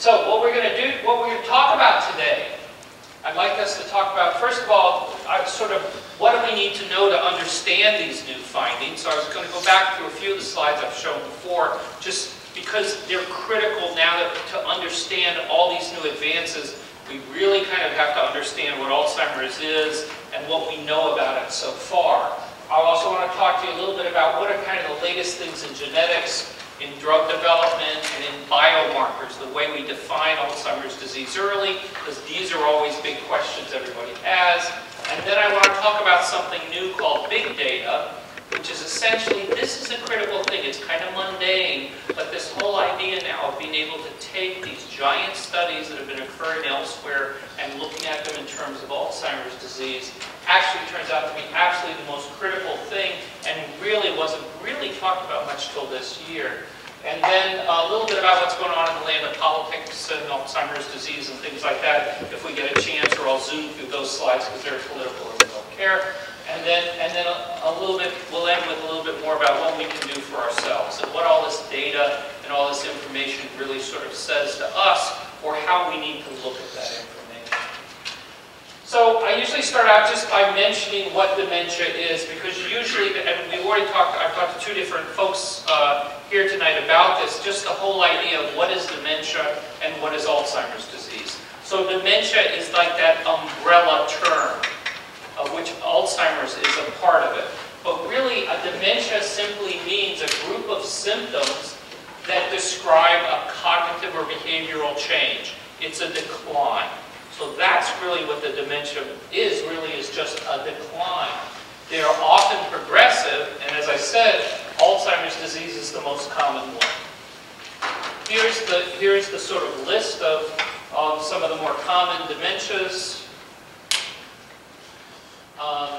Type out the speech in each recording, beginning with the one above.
So what we're going to do, what we're going to talk about today, I'd like us to talk about, first of all, sort of what do we need to know to understand these new findings. So I was going to go back through a few of the slides I've shown before, just because they're critical now that, to understand all these new advances. We really kind of have to understand what Alzheimer's is and what we know about it so far. I also want to talk to you a little bit about what are kind of the latest things in genetics, in drug development, and in biomarkers, the way we define Alzheimer's disease early, because these are always big questions everybody has. And then I want to talk about something new called big data, which is essentially, this is a critical thing. It's kind of mundane, but this whole idea now of being able to take these giant studies that have been occurring elsewhere and looking at them in terms of Alzheimer's disease actually turns out to be absolutely the most critical thing and really wasn't really talked about much till this year. And then a little bit about what's going on in the land of politics and Alzheimer's disease and things like that, if we get a chance, or I'll zoom through those slides because they're political and we don't care. And then, and then a, a, little bit, we'll end with a little bit more about what we can do for ourselves and what all this data and all this information really sort of says to us or how we need to look at that information. So I usually start out just by mentioning what dementia is because usually, and we've already talked, I've talked to two different folks uh, here tonight about this, just the whole idea of what is dementia and what is Alzheimer's disease. So dementia is like that umbrella term of which Alzheimer's is a part of it. But really, a dementia simply means a group of symptoms that describe a cognitive or behavioral change. It's a decline. So that's really what the dementia is, really is just a decline. They are often progressive, and as I said, Alzheimer's disease is the most common one. Here's the, here's the sort of list of, of some of the more common dementias. Um,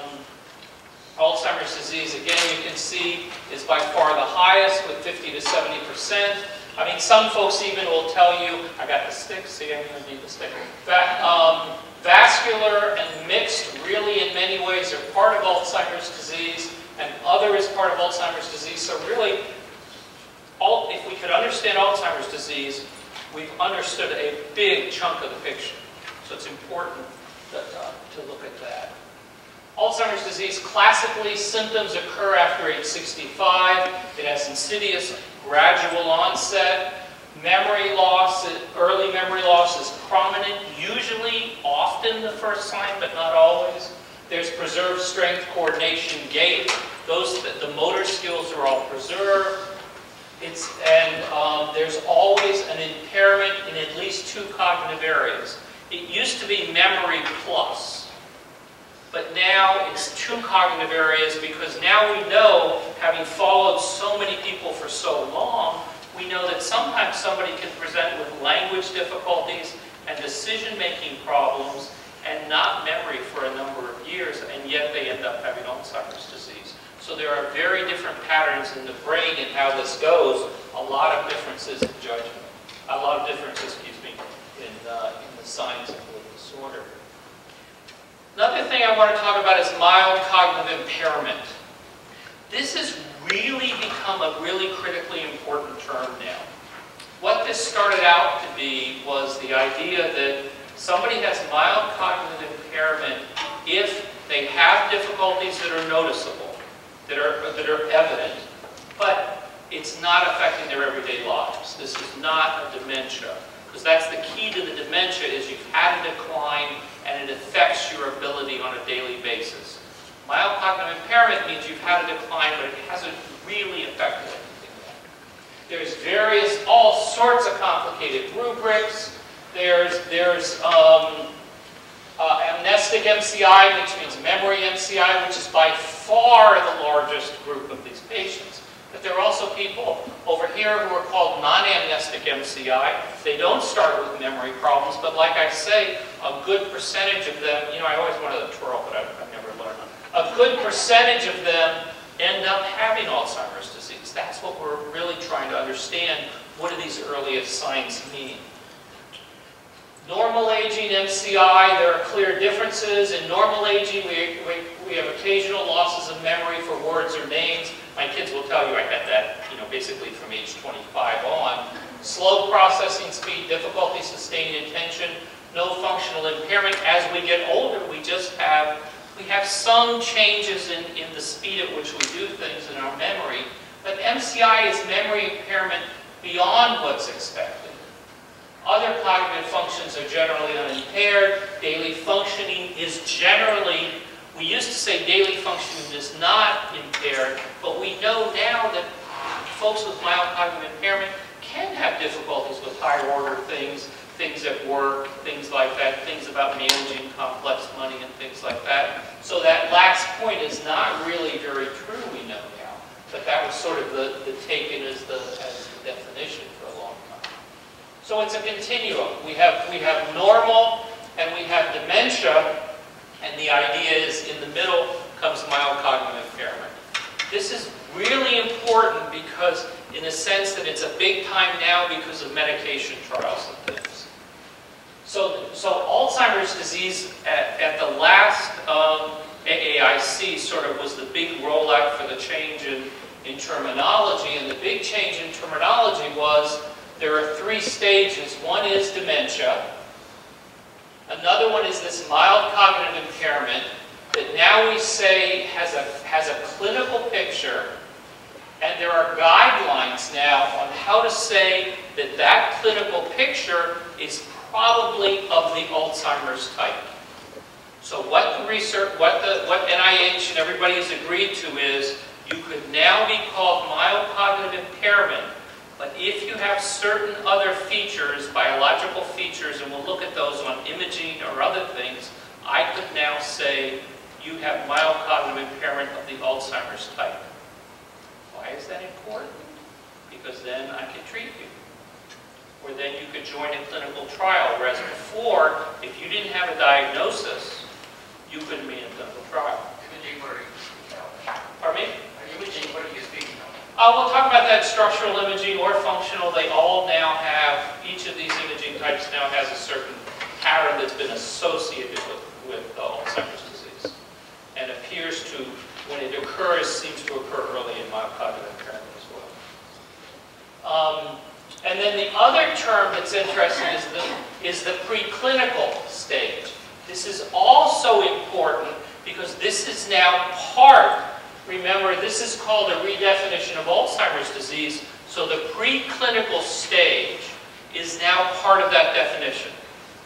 Alzheimer's disease, again, you can see, is by far the highest with 50 to 70 percent. I mean, some folks even will tell you, I got the stick, see, I'm going to need the stick. That, um, vascular and mixed, really, in many ways, are part of Alzheimer's disease, and other is part of Alzheimer's disease. So really, all, if we could understand Alzheimer's disease, we've understood a big chunk of the picture. So it's important that, uh, to look at that. Alzheimer's disease, classically, symptoms occur after age 65. It has insidious, gradual onset. Memory loss, early memory loss is prominent, usually, often the first sign, but not always. There's preserved strength, coordination, gait. Those, the motor skills are all preserved. It's, and um, there's always an impairment in at least two cognitive areas. It used to be memory plus. But now it's two cognitive areas because now we know, having followed so many people so long, we know that sometimes somebody can present with language difficulties and decision-making problems and not memory for a number of years, and yet they end up having Alzheimer's disease. So there are very different patterns in the brain and how this goes, a lot of differences in judgment, a lot of differences, excuse me, in, uh, in the signs of the disorder. Another thing I want to talk about is mild cognitive impairment. This has really become a really critically important term now. What this started out to be was the idea that somebody has mild cognitive impairment if they have difficulties that are noticeable, that are, that are evident, but it's not affecting their everyday lives. This is not a dementia. Because that's the key to the dementia is you've had a decline and it affects your ability on a daily basis. Mild cognitive impairment means you've had a decline, but it hasn't really affected anything There's various, all sorts of complicated rubrics. There's, there's um, uh, amnestic MCI, which means memory MCI, which is by far the largest group of these patients. But there are also people over here who are called non-amnestic MCI. They don't start with memory problems, but like I say, a good percentage of them, you know, I always wanted to twirl, but learned. A good percentage of them end up having Alzheimer's disease. That's what we're really trying to understand. What do these earliest signs mean? Normal aging MCI, there are clear differences. In normal aging, we, we, we have occasional losses of memory for words or names. My kids will tell you I had that, you know, basically from age 25 on. Slow processing speed, difficulty sustaining attention, no functional impairment. As we get older, we just have, we have some changes in, in the speed at which we do things in our memory. But MCI is memory impairment beyond what's expected. Other cognitive functions are generally unimpaired. Daily functioning is generally, we used to say daily functioning is not impaired, but we know now that folks with mild cognitive impairment can have difficulties with higher order things, things at work, things like that, things about managing complex money and things like that. So that last point is not really very true, we know now. But that was sort of the, the taken as the, as the definition for a long time. so it's a continuum. We have, we have normal and we have dementia, and the idea is in the middle comes mild cognitive impairment. This is really important because in the sense that it's a big time now because of medication trials and things. So, so Alzheimer's disease at, at the last um, AAIC sort of was the big rollout for the change in, in terminology, and the big change in terminology was there are three stages. One is dementia. Another one is this mild cognitive impairment that now we say has a, has a clinical picture and there are guidelines now on how to say that that clinical picture is probably of the Alzheimer's type. So what the research, what the what NIH and everybody has agreed to is you could now be called mild cognitive impairment but if you have certain other features, biological features, and we'll look at those on imaging or other things, I could now say you have mild cognitive impairment of the Alzheimer's type. Why is that important? Because then I can treat you. Or then you could join a clinical trial, whereas before, if you didn't have a diagnosis, you couldn't be in a clinical trial. Imaging, what are you Pardon me? Imaging, what are you speaking uh, we'll talk about that structural imaging or functional. They all now have, each of these imaging types now has a certain pattern that's been associated with, with uh, Alzheimer's disease and appears to, when it occurs, seems to occur early in mild cognitive impairment as well. Um, and then the other term that's interesting is the, is the preclinical stage. This is also important because this is now part Remember, this is called a redefinition of Alzheimer's disease, so the preclinical stage is now part of that definition.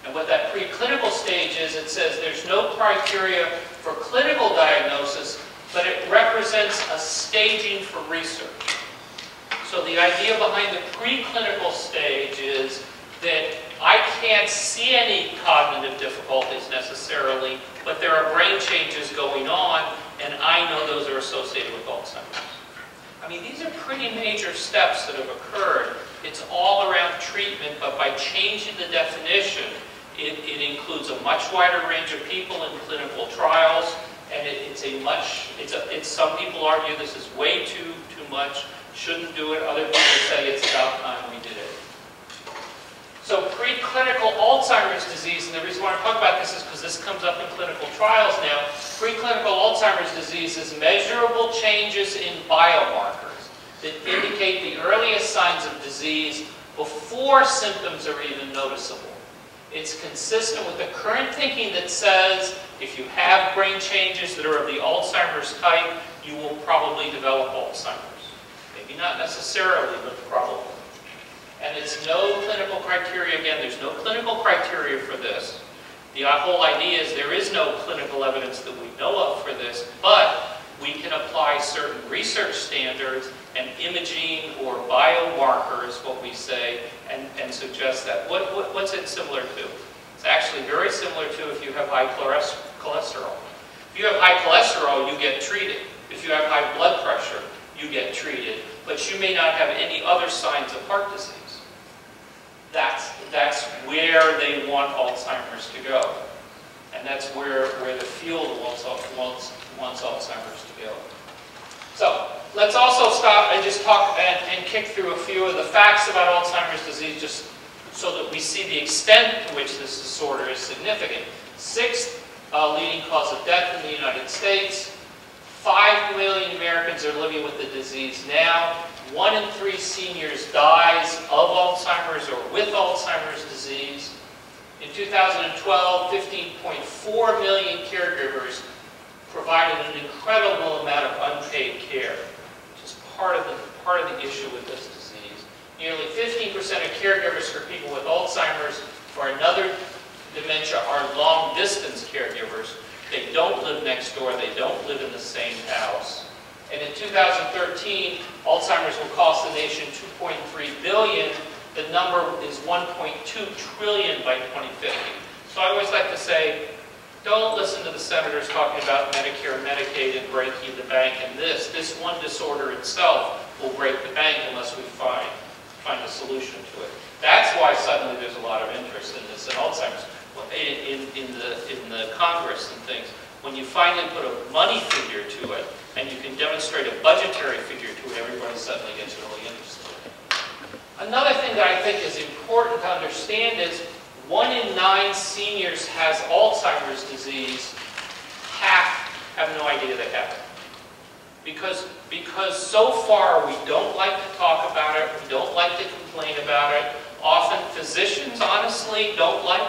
And what that preclinical stage is, it says there's no criteria for clinical diagnosis, but it represents a staging for research. So the idea behind the preclinical stage is that I can't see any cognitive difficulties necessarily, but there are brain changes going on, and I know those are associated with Alzheimer's. I mean, these are pretty major steps that have occurred. It's all around treatment, but by changing the definition, it, it includes a much wider range of people in clinical trials, and it, it's a much, it's a, it's, some people argue this is way too, too much, shouldn't do it. Other people say it's about time we did it. So preclinical Alzheimer's disease, and the reason why I'm talking about this is because this comes up in clinical trials now. Preclinical Alzheimer's disease is measurable changes in biomarkers that indicate the earliest signs of disease before symptoms are even noticeable. It's consistent with the current thinking that says if you have brain changes that are of the Alzheimer's type, you will probably develop Alzheimer's. Not necessarily, but probably. And it's no clinical criteria. Again, there's no clinical criteria for this. The whole idea is there is no clinical evidence that we know of for this, but we can apply certain research standards and imaging or biomarkers, what we say, and, and suggest that. What, what, what's it similar to? It's actually very similar to if you have high cholesterol. If you have high cholesterol, you get treated. If you have high blood pressure, you get treated. But you may not have any other signs of heart disease that's, that's where they want Alzheimer's to go. And that's where, where the field wants, wants, wants Alzheimer's to go. So let's also stop and just talk and, and kick through a few of the facts about Alzheimer's disease just so that we see the extent to which this disorder is significant. Sixth uh, leading cause of death in the United States. 5 million Americans are living with the disease now. One in three seniors dies of Alzheimer's or with Alzheimer's disease. In 2012, 15.4 million caregivers provided an incredible amount of unpaid care, which is part of the, part of the issue with this disease. Nearly 15% of caregivers for people with Alzheimer's or another dementia are long-distance caregivers. They don't live next door, they don't live in the same house. And in 2013, Alzheimer's will cost the nation 2.3 billion. The number is 1.2 trillion by 2050. So I always like to say, don't listen to the senators talking about Medicare, Medicaid, and breaking the bank and this. This one disorder itself will break the bank unless we find, find a solution to it. That's why suddenly there's a lot of interest in this in Alzheimer's, in, in, the, in the Congress and things. When you finally put a money figure to it, and you can demonstrate a budgetary figure to it, everybody suddenly gets really interested. Another thing that I think is important to understand is one in nine seniors has Alzheimer's disease. Half have no idea they have it. Because, because so far we don't like to talk about it, we don't like to complain about it. Often physicians, honestly, don't like,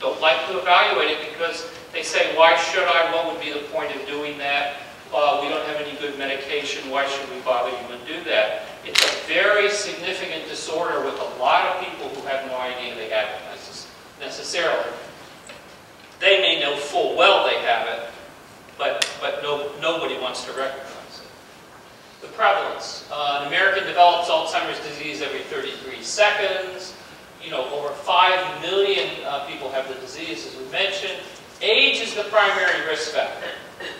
don't like to evaluate it because they say, why should I? What would be the point of doing that? Uh, we don't have any good medication. Why should we bother even do that? It's a very significant disorder with a lot of people who have no idea they have it necessarily. They may know full well they have it, but, but no, nobody wants to recognize it. The prevalence. Uh, an American develops Alzheimer's disease every 33 seconds. You know, over 5 million uh, people have the disease, as we mentioned. Age is the primary risk factor.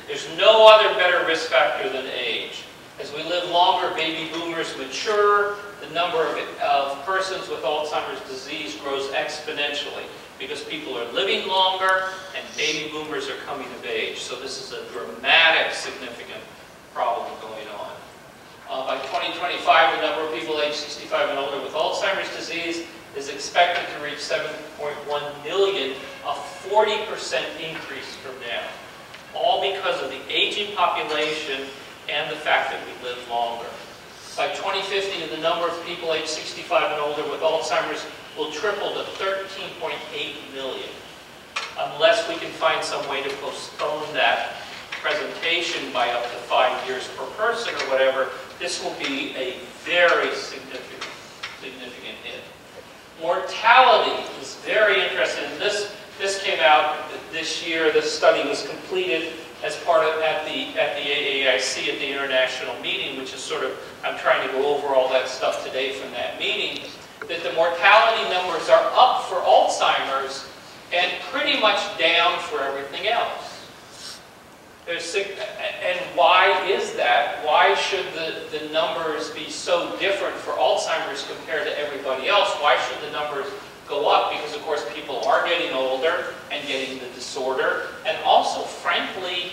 There's no other better risk factor than age. As we live longer, baby boomers mature, the number of, of persons with Alzheimer's disease grows exponentially because people are living longer and baby boomers are coming of age. So this is a dramatic, significant problem going on. Uh, by 2025, the number of people aged 65 and older with Alzheimer's disease is expected to reach 7.1 million, a 40% increase from now. All because of the aging population and the fact that we live longer. By 2050, the number of people aged 65 and older with Alzheimer's will triple to 13.8 million. Unless we can find some way to postpone that presentation by up to five years per person or whatever, this will be a very significant, significant. Mortality is very interesting. This, this came out this year. This study was completed as part of at the at the AAIC at the international meeting, which is sort of I'm trying to go over all that stuff today from that meeting. That the mortality numbers are up for Alzheimer's and pretty much down for everything else. There's, and why is that? Why should the, the numbers be so different for Alzheimer's compared to everybody else? Why should the numbers go up? Because, of course, people are getting older and getting the disorder. And also, frankly,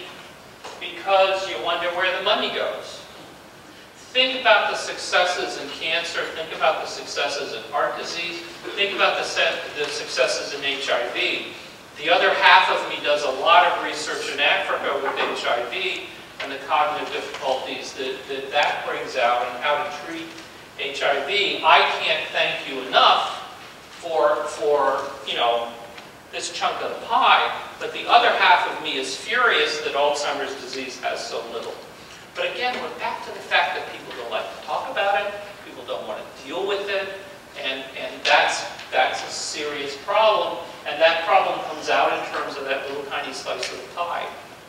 because you wonder where the money goes. Think about the successes in cancer. Think about the successes in heart disease. Think about the, the successes in HIV. The other half of me does a lot of research in Africa with HIV and the cognitive difficulties that that, that brings out and how to treat HIV. I can't thank you enough for, for you know, this chunk of the pie, but the other half of me is furious that Alzheimer's disease has so little. But again, we're back to the fact that people don't like to talk about it, people don't want to deal with it, and, and that's, that's a serious problem. And that problem comes out in terms of that little tiny slice of the pie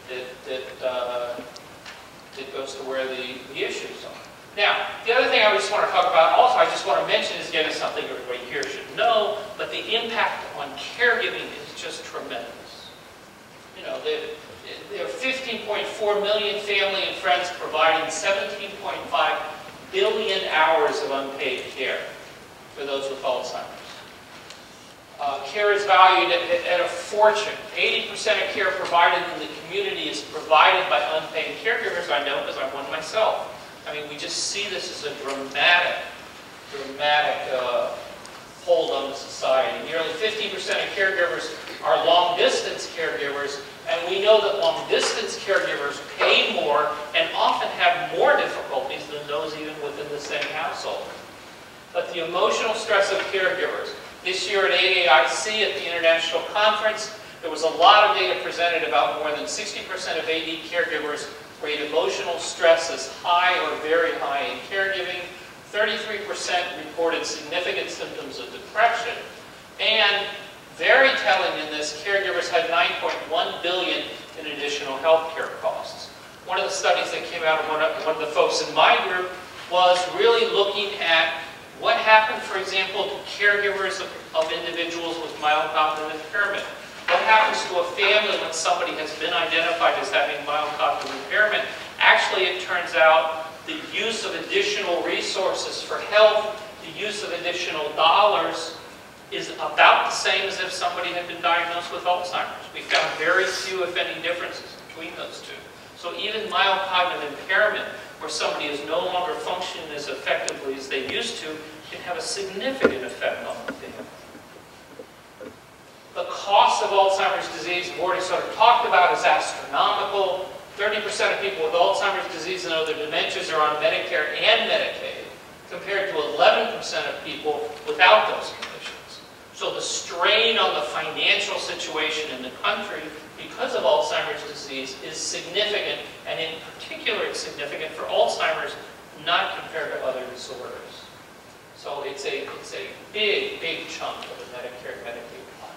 that, that, uh, that goes to where the, the issues are. Now, the other thing I just want to talk about also, I just want to mention is again, is something everybody here should know, but the impact on caregiving is just tremendous. You know, there are 15.4 million family and friends providing 17.5 billion hours of unpaid care for those with Alzheimer's. Uh, care is valued at, at, a fortune. 80% of care provided in the community is provided by unpaid caregivers. I know because I'm one myself. I mean, we just see this as a dramatic, dramatic uh, hold on the society. Nearly 50% of caregivers are long-distance caregivers, And we know that long-distance caregivers pay more and often have more difficulties than those even within the same household. But the emotional stress of caregivers. This year at AAIC at the International Conference, there was a lot of data presented about more than 60% of AD caregivers rate emotional stress as high or very high in caregiving. 33% reported significant symptoms of depression. And very telling in this, caregivers had 9.1 billion in additional healthcare costs. One of the studies that came out of one of, one of the folks in my group was really looking at what happened, for example, to caregivers of, of individuals with mild cognitive impairment. What happens to a family when somebody has been identified as having mild cognitive impairment? Actually, it turns out the use of additional resources for health, the use of additional dollars is about the same as if somebody had been diagnosed with Alzheimer's. We found very few, if any, differences between those two. So even mild cognitive impairment, where somebody is no longer functioning as effectively as they used to, can have a significant effect on the family. The cost of Alzheimer's disease, we've already sort of talked about, is astronomical. 30% of people with Alzheimer's disease and other dementias are on Medicare and Medicaid, compared to 11% of people without those. So the strain on the financial situation in the country because of Alzheimer's disease is significant, and in particular it's significant for Alzheimer's, not compared to other disorders. So it's a, it's a big, big chunk of the Medicare Medicaid pie.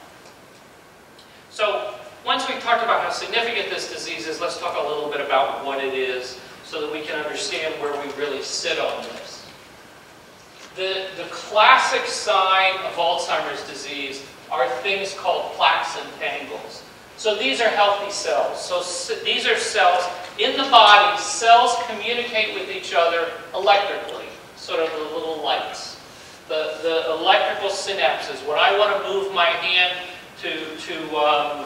So once we've talked about how significant this disease is, let's talk a little bit about what it is so that we can understand where we really sit on this. The, the classic sign of Alzheimer's disease are things called plaques and tangles. So these are healthy cells. So these are cells in the body. Cells communicate with each other electrically, sort of the little lights. The, the electrical synapses. When I want to move my hand to, to, um,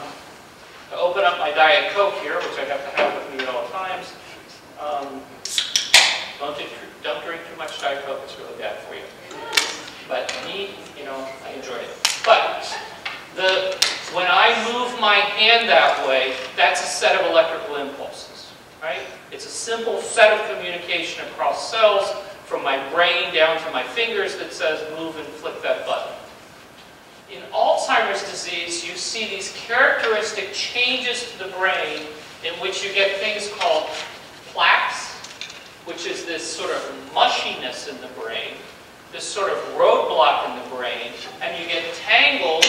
to open up my Diet Coke here, which I have to have with me at all times, um, don't, drink, don't drink too much Diet Coke, it's really bad for you. But me, you know, I enjoy it. But the, when I move my hand that way, that's a set of electrical impulses, right? It's a simple set of communication across cells from my brain down to my fingers that says move and flick that button. In Alzheimer's disease, you see these characteristic changes to the brain in which you get things called plaques, which is this sort of mushiness in the brain, this sort of roadblock in the brain, and you get tangles,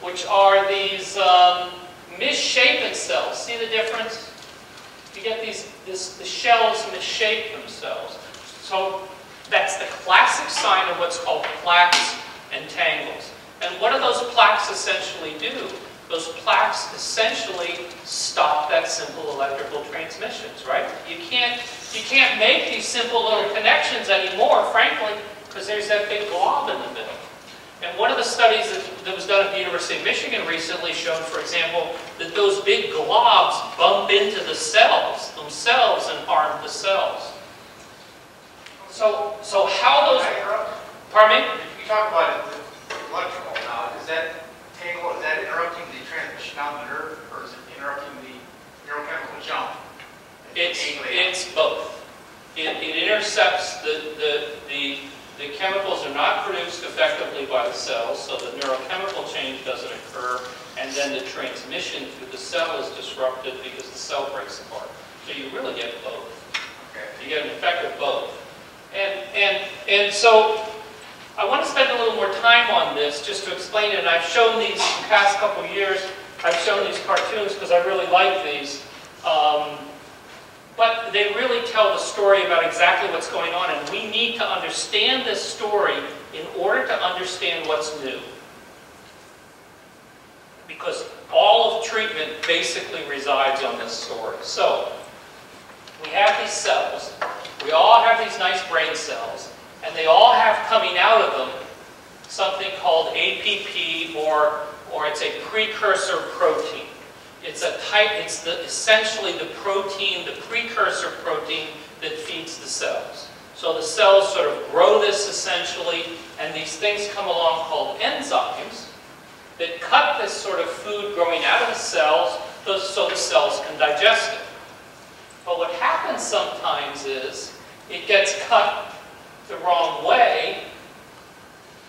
which are these um, misshapen cells. See the difference? You get these, this, the shells misshape themselves. So that's the classic sign of what's called plaques and tangles. And what do those plaques essentially do? Those plaques essentially stop that simple electrical transmissions, right? You can't, you can't make these simple little connections anymore, frankly, because there's that big blob in the middle. And one of the studies that, that, was done at the University of Michigan recently showed, for example, that those big globs bump into the cells themselves and harm the cells. So, so how those... Pardon me? You talk about it, the electrical now. Is that tangle, is that interrupting the transmission down the nerve, or is it interrupting the neurochemical jump? It's, it's both. It, it intercepts the, the, the the chemicals are not produced effectively by the cells, so the neurochemical change doesn't occur, and then the transmission through the cell is disrupted because the cell breaks apart. So you really get both. You get an effect of both. And, and, and so I want to spend a little more time on this just to explain it. And I've shown these the past couple years. I've shown these cartoons because I really like these. Um, but they really tell the story about exactly what's going on, and we need to understand this story in order to understand what's new. Because all of treatment basically resides on this story. So, we have these cells. We all have these nice brain cells, and they all have coming out of them something called APP, or, or it's a precursor protein. It's a type, it's the, essentially the protein, the precursor protein that feeds the cells. So the cells sort of grow this essentially, and these things come along called enzymes that cut this sort of food growing out of the cells so the cells can digest it. But what happens sometimes is it gets cut the wrong way.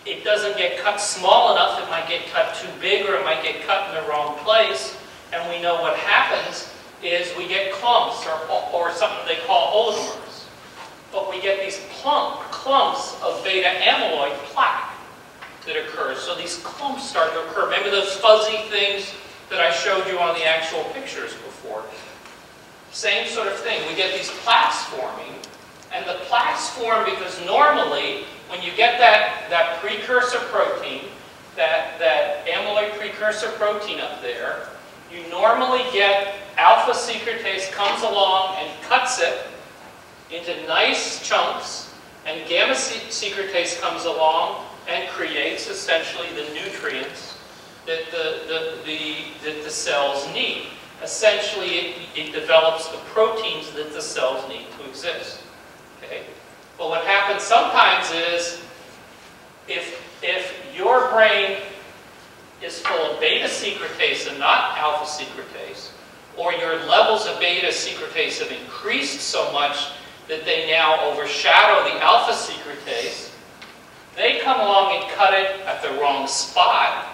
It doesn't get cut small enough, it might get cut too big or it might get cut in the wrong place. And we know what happens is we get clumps or, or something they call oligomers. But we get these plump, clumps of beta amyloid plaque that occurs. So these clumps start to occur. Remember those fuzzy things that I showed you on the actual pictures before? Same sort of thing. We get these plaques forming, and the plaques form because normally when you get that, that precursor protein, that, that amyloid precursor protein up there, you normally get alpha secretase comes along and cuts it into nice chunks, and gamma secretase comes along and creates essentially the nutrients that the, the, the, that the cells need. Essentially, it, it develops the proteins that the cells need to exist. Okay? But what happens sometimes is if, if your brain is full of beta secretase and not alpha secretase, or your levels of beta secretase have increased so much that they now overshadow the alpha secretase, they come along and cut it at the wrong spot.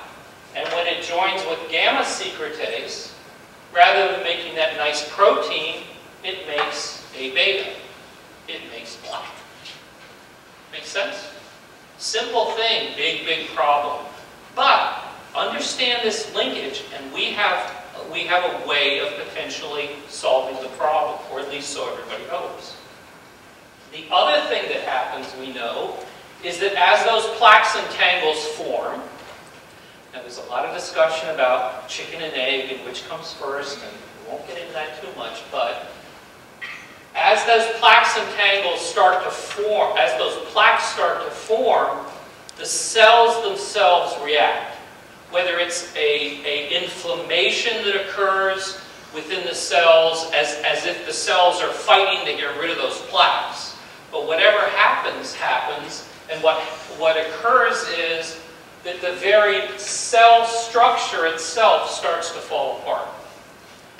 And when it joins with gamma secretase, rather than making that nice protein, it makes a beta. It makes plaque. Make sense? Simple thing, big, big problem. But understand this linkage, and we have we have a way of potentially solving the problem, or at least so everybody hopes. The other thing that happens, we know, is that as those plaques and tangles form, now there's a lot of discussion about chicken and egg and which comes first, and we won't get into that too much, but as those plaques and tangles start to form, as those plaques start to form, the cells themselves react. Whether it's a, a inflammation that occurs within the cells as, as if the cells are fighting to get rid of those plaques. But whatever happens, happens, and what, what occurs is that the very cell structure itself starts to fall apart.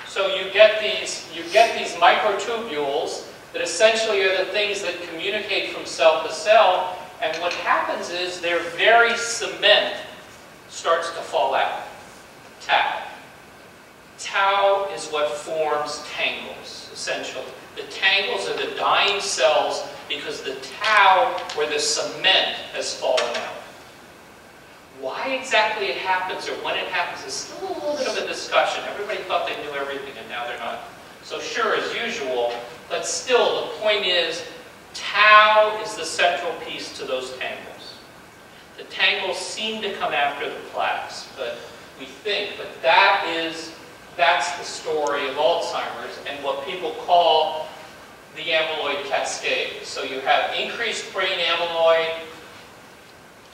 So you get these, you get these microtubules that essentially are the things that communicate from cell to cell, and what happens is their very cement starts to fall out. Tau. Tau is what forms tangles, essentially. The tangles are the dying cells because the tau, where the cement, has fallen out. Why exactly it happens or when it happens is still a little bit of a discussion. Everybody thought they knew everything and now they're not so sure as usual, but still the point is tau is the central piece to those tangles. The tangles seem to come after the plaques, but we think, but that is, that's the story of Alzheimer's and what people call the amyloid cascade. So you have increased brain amyloid,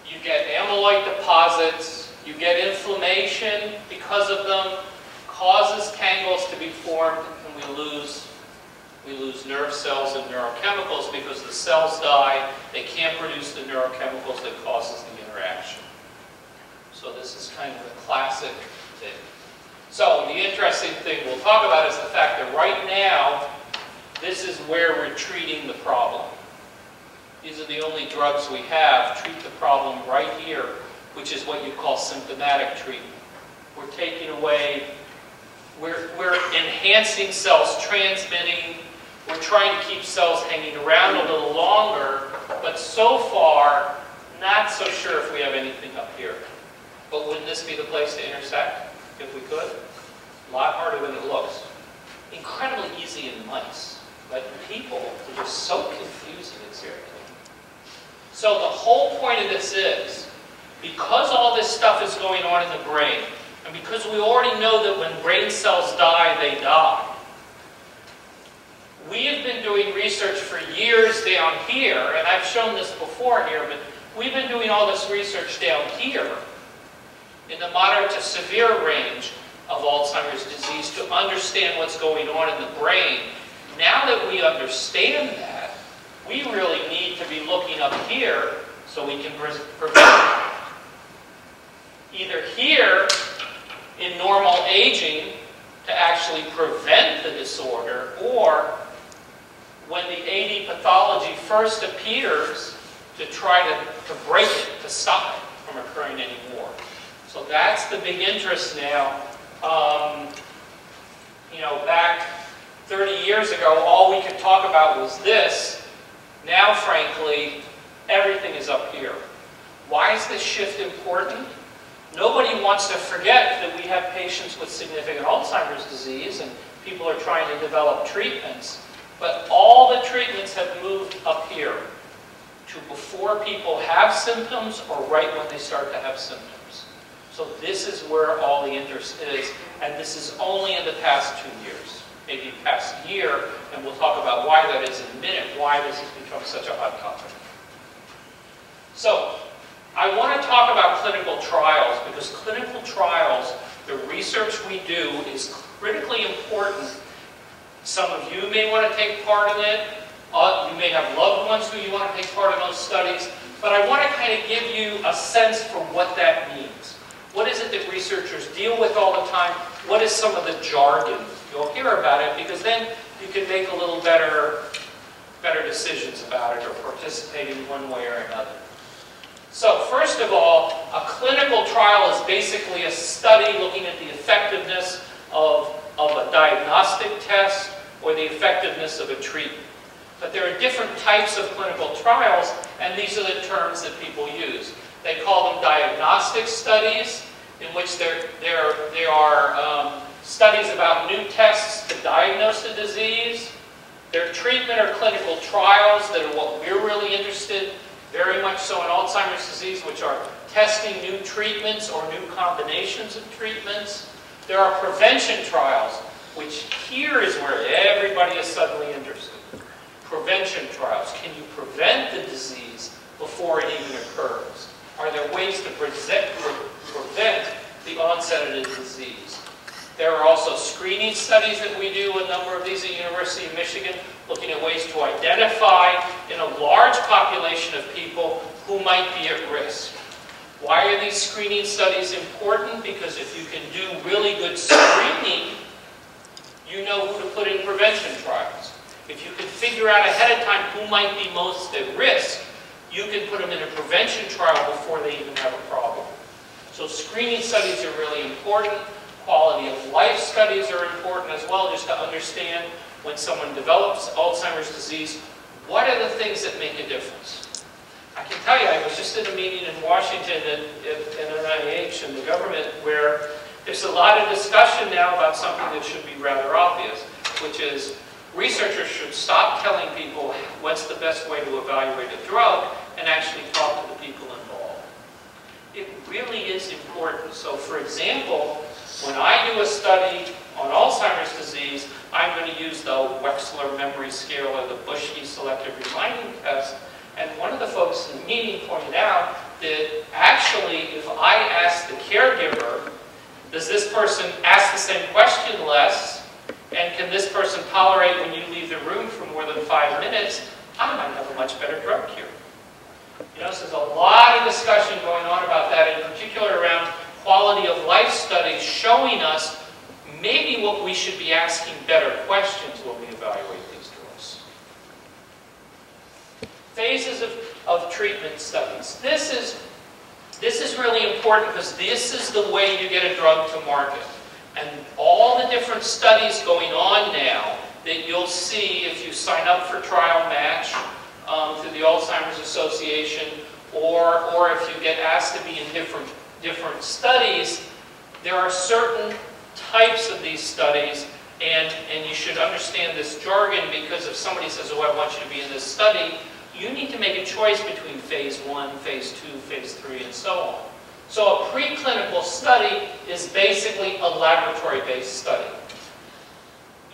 you get amyloid deposits, you get inflammation because of them, causes tangles to be formed, and we lose, we lose nerve cells and neurochemicals because the cells die, they can't produce the neurochemicals that causes the interaction. So this is kind of a classic thing. So the interesting thing we'll talk about is the fact that right now, this is where we're treating the problem. These are the only drugs we have. Treat the problem right here, which is what you call symptomatic treatment. We're taking away, we're, we're enhancing cells transmitting, we're trying to keep cells hanging around a little longer, but so far, not so sure if we have anything up here. But wouldn't this be the place to intersect, if we could? A lot harder than it looks. Incredibly easy in mice, but people, are just so confusing, it's irritating. So the whole point of this is, because all this stuff is going on in the brain, and because we already know that when brain cells die, they die, we have been doing research for years down here, and I've shown this before here, but we've been doing all this research down here in the moderate to severe range of Alzheimer's disease to understand what's going on in the brain. Now that we understand that, we really need to be looking up here so we can prevent Either here, in normal aging, to actually prevent the disorder, or when the AD pathology first appears, to try to, to break it, to stop it from occurring anymore. So that's the big interest now. Um, you know, back 30 years ago, all we could talk about was this. Now, frankly, everything is up here. Why is this shift important? Nobody wants to forget that we have patients with significant Alzheimer's disease and people are trying to develop treatments. But all the treatments have moved up here to before people have symptoms or right when they start to have symptoms. So this is where all the interest is, and this is only in the past two years, maybe past year, and we'll talk about why that is in a minute, why this has become such a hot topic. So, I want to talk about clinical trials, because clinical trials, the research we do is critically important. Some of you may want to take part in it, uh, you may have loved ones who you want to take part in those studies, but I want to kind of give you a sense for what that means. What is it that researchers deal with all the time? What is some of the jargon? You'll hear about it because then you can make a little better, better decisions about it or participate in one way or another. So first of all, a clinical trial is basically a study looking at the effectiveness of, of a diagnostic test or the effectiveness of a treatment. But there are different types of clinical trials, and these are the terms that people use. They call them diagnostic studies, in which there, there, there are um, studies about new tests to diagnose the disease. There are treatment or clinical trials that are what we're really interested, very much so in Alzheimer's disease, which are testing new treatments or new combinations of treatments. There are prevention trials, which here is where everybody is suddenly interested prevention trials. Can you prevent the disease before it even occurs? Are there ways to present, prevent the onset of the disease? There are also screening studies that we do, a number of these at the University of Michigan, looking at ways to identify in a large population of people who might be at risk. Why are these screening studies important? Because if you can do really good screening, you know who to put in prevention trials. If you can figure out ahead of time who might be most at risk, you can put them in a prevention trial before they even have a problem. So screening studies are really important. Quality of life studies are important as well, just to understand when someone develops Alzheimer's disease, what are the things that make a difference? I can tell you, I was just at a meeting in Washington at, at, at NIH and the government where there's a lot of discussion now about something that should be rather obvious, which is researchers should stop telling people what's the best way to evaluate a drug and actually talk to the people involved. It really is important. So for example, when I do a study on Alzheimer's disease, I'm going to use the Wechsler memory scale or the Buschke selective reminding test. And one of the folks in the meeting pointed out that actually if I ask the caregiver, does this person ask the same question less and can this person tolerate when you leave the room for more than five minutes? I might have a much better drug cure. You know, so there's a lot of discussion going on about that, in particular around quality of life studies showing us maybe what we should be asking better questions when we evaluate these drugs. Phases of, of treatment studies. This is, this is really important because this is the way you get a drug to market and all the different studies going on now that you'll see if you sign up for Trial Match um, through the Alzheimer's Association or, or if you get asked to be in different, different studies, there are certain types of these studies and, and you should understand this jargon because if somebody says, oh, I want you to be in this study, you need to make a choice between phase one, phase two, phase three, and so on. So a preclinical study is basically a laboratory-based study.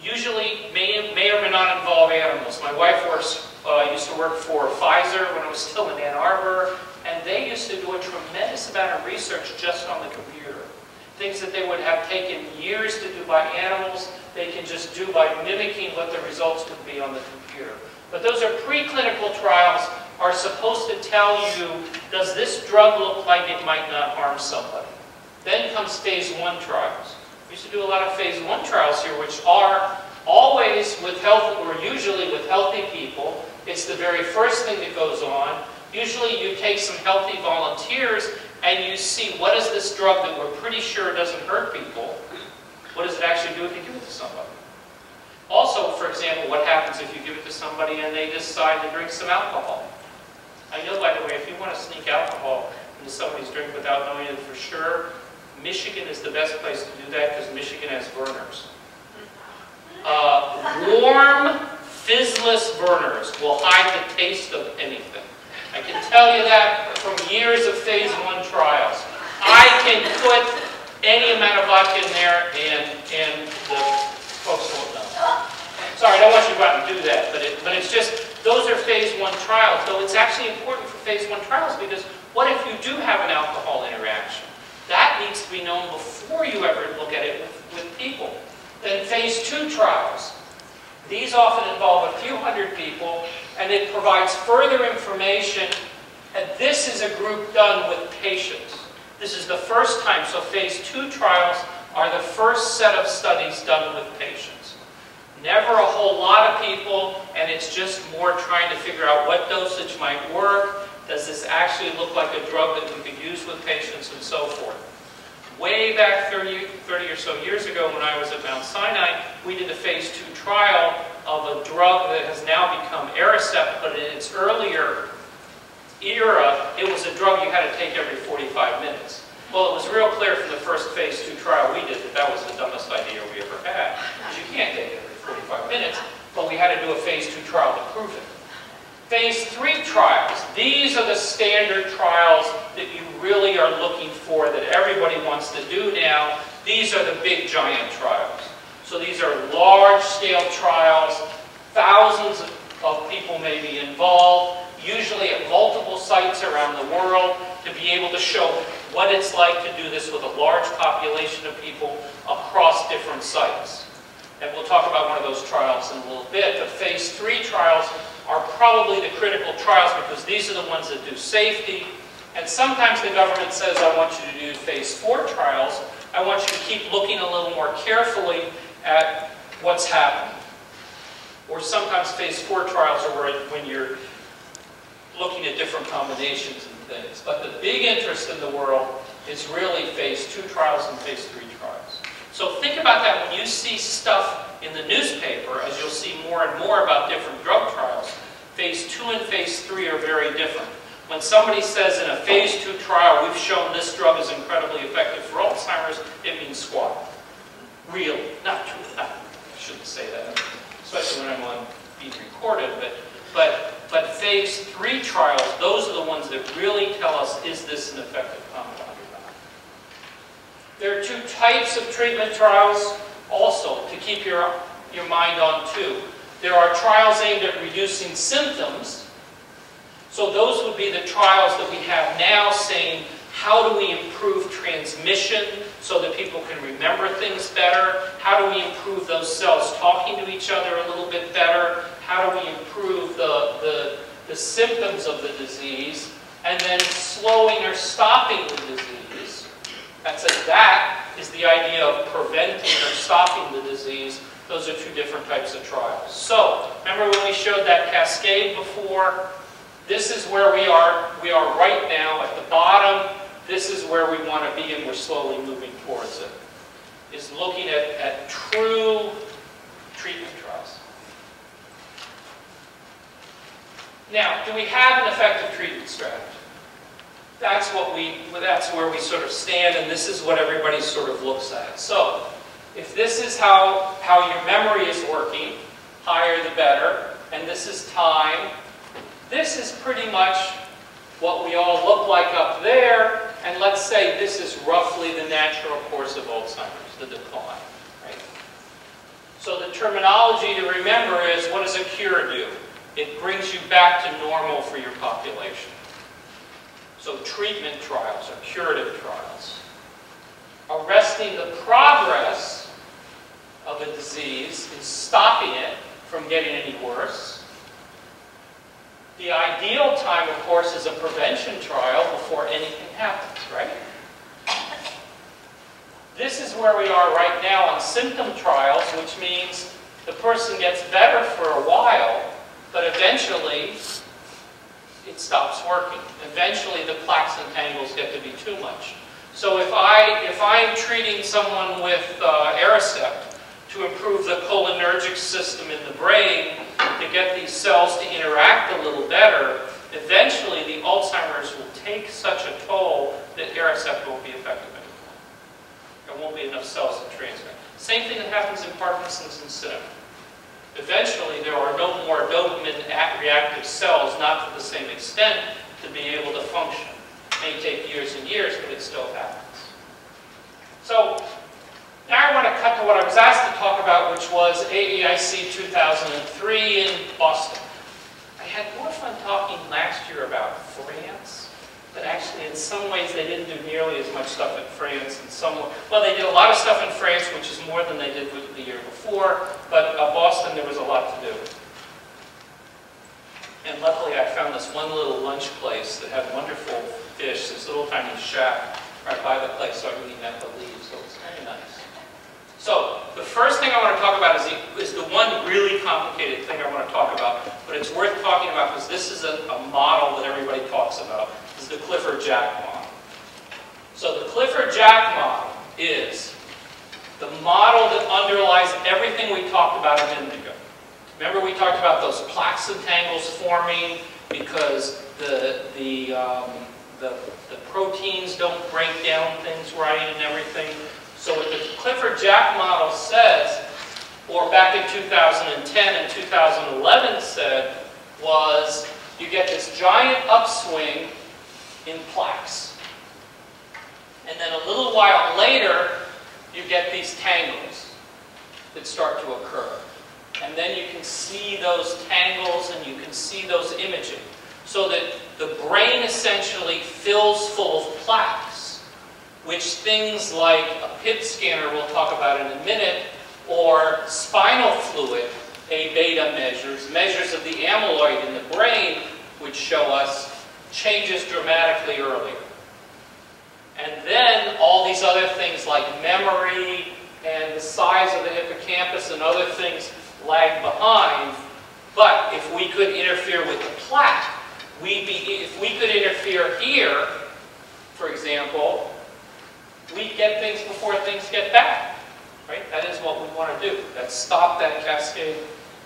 Usually may, may or may not involve animals. My wife works, uh, used to work for Pfizer when I was still in Ann Arbor, and they used to do a tremendous amount of research just on the computer. Things that they would have taken years to do by animals, they can just do by mimicking what the results would be on the computer. But those are preclinical trials are supposed to tell you, does this drug look like it might not harm somebody? Then comes phase one trials. We used to do a lot of phase one trials here, which are always with health, or usually with healthy people. It's the very first thing that goes on. Usually you take some healthy volunteers and you see what is this drug that we're pretty sure doesn't hurt people. What does it actually do if you give it to somebody? Also, for example, what happens if you give it to somebody and they decide to drink some alcohol? I know, by the way, if you want to sneak alcohol into somebody's drink without knowing it for sure, Michigan is the best place to do that because Michigan has Vernors. Uh, warm, fizzless Vernors will hide the taste of anything. I can tell you that from years of phase one trials. I can put any amount of vodka in there and, and the folks won't know. Sorry, I don't want you to go out and do that, but, it, but it's just, those are phase one trials. Though it's actually important for phase one trials because what if you do have an alcohol interaction? That needs to be known before you ever look at it with, with people. Then phase two trials. These often involve a few hundred people, and it provides further information. And this is a group done with patients. This is the first time, so phase two trials are the first set of studies done with patients. Never a whole lot of people, and it's just more trying to figure out what dosage might work. Does this actually look like a drug that we could use with patients and so forth? Way back 30, 30 or so years ago when I was at Mount Sinai, we did a phase two trial of a drug that has now become Aricept, but in its earlier era, it was a drug you had to take every 45 minutes. Well, it was real clear from the first phase two trial we did that that was the dumbest idea we ever had, because you can't take it 45 minutes, but we had to do a phase two trial to prove it. Phase three trials, these are the standard trials that you really are looking for, that everybody wants to do now. These are the big giant trials. So these are large-scale trials, thousands of people may be involved, usually at multiple sites around the world, to be able to show what it's like to do this with a large population of people across different sites. And we'll talk about one of those trials in a little bit. The phase three trials are probably the critical trials because these are the ones that do safety. And sometimes the government says, I want you to do phase four trials. I want you to keep looking a little more carefully at what's happening. Or sometimes phase four trials are when you're looking at different combinations and things. But the big interest in the world is really phase two trials and phase three. So think about that when you see stuff in the newspaper, as you'll see more and more about different drug trials. Phase two and phase three are very different. When somebody says in a phase two trial, we've shown this drug is incredibly effective for Alzheimer's, it means squat. Really, not true. I shouldn't say that, especially when I'm on being recorded, but, but, but phase three trials, those are the ones that really tell us, is this an effective? There are two types of treatment trials also to keep your, your mind on too. There are trials aimed at reducing symptoms. So those would be the trials that we have now saying, how do we improve transmission so that people can remember things better? How do we improve those cells talking to each other a little bit better? How do we improve the, the, the symptoms of the disease? And then slowing or stopping the disease. That's a, that is the idea of preventing or stopping the disease. Those are two different types of trials. So, remember when we showed that cascade before? This is where we are. We are right now at the bottom. This is where we want to be, and we're slowly moving towards it. Is looking at, at true treatment trials. Now, do we have an effective treatment strategy? That's what we, that's where we sort of stand, and this is what everybody sort of looks at. So, if this is how, how your memory is working, higher the better, and this is time, this is pretty much what we all look like up there, and let's say this is roughly the natural course of Alzheimer's, the decline. Right? So the terminology to remember is, what does a cure do? It brings you back to normal for your population. So treatment trials or curative trials. Arresting the progress of a disease and stopping it from getting any worse. The ideal time, of course, is a prevention trial before anything happens, right? this is where we are right now on symptom trials, which means the person gets better for a while, but eventually it stops working. Eventually the plaques and tangles get to be too much. So if, I, if I'm treating someone with uh, Aricept to improve the cholinergic system in the brain, to get these cells to interact a little better, eventually the Alzheimer's will take such a toll that Aricept won't be effective anymore. There won't be enough cells to transmit. Same thing that happens in Parkinson's and cinema. Eventually, there are no more dopamine-reactive cells, not to the same extent, to be able to function. It may take years and years, but it still happens. So, now I want to cut to what I was asked to talk about, which was AAIC 2003 in Boston. I had more fun talking last year about France but actually in some ways they didn't do nearly as much stuff in France. In some, well, they did a lot of stuff in France, which is more than they did the year before, but uh, Boston there was a lot to do. And luckily I found this one little lunch place that had wonderful fish, this little tiny shack right by the place so I could eat apple leaves, so it's very nice. So, the first thing I want to talk about is the, is the one really complicated thing I want to talk about, but it's worth talking about because this is a, a model that everybody talks about is the Clifford-Jack model. So the Clifford-Jack model is the model that underlies everything we talked about a minute ago. Remember we talked about those plaques and tangles forming because the, the, um, the, the proteins don't break down things right and everything. So what the Clifford-Jack model says, or back in 2010 and 2011 said, was you get this giant upswing in plaques. And then a little while later, you get these tangles that start to occur. And then you can see those tangles and you can see those imaging. So that the brain essentially fills full of plaques, which things like a PET scanner we'll talk about in a minute, or spinal fluid, A beta measures, measures of the amyloid in the brain, which show us changes dramatically earlier. And then all these other things like memory and the size of the hippocampus and other things lag behind. But if we could interfere with the plaque, we'd be, if we could interfere here, for example, we get things before things get bad. Right? That is what we want to do. Let's stop that cascade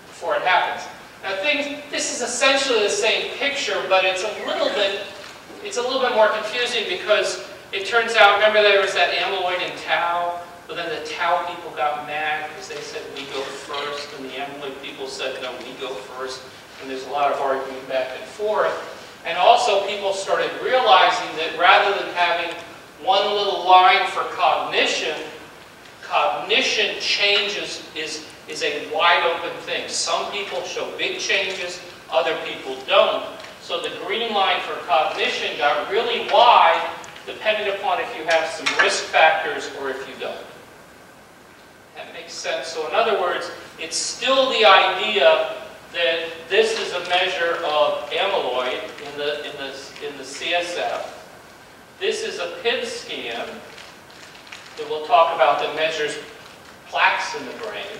before it happens. Now things, this is essentially the same picture, but it's a little bit, it's a little bit more confusing because it turns out, remember there was that amyloid in tau, but then the tau people got mad because they said we go first, and the amyloid people said no, we go first, and there's a lot of arguing back and forth. And also people started realizing that rather than having one little line for cognition, cognition changes is is a wide open thing. Some people show big changes, other people don't. So the green line for cognition got really wide depending upon if you have some risk factors or if you don't. That makes sense. So in other words, it's still the idea that this is a measure of amyloid in the, in the, in the CSF. This is a PET scan that we'll talk about that measures plaques in the brain.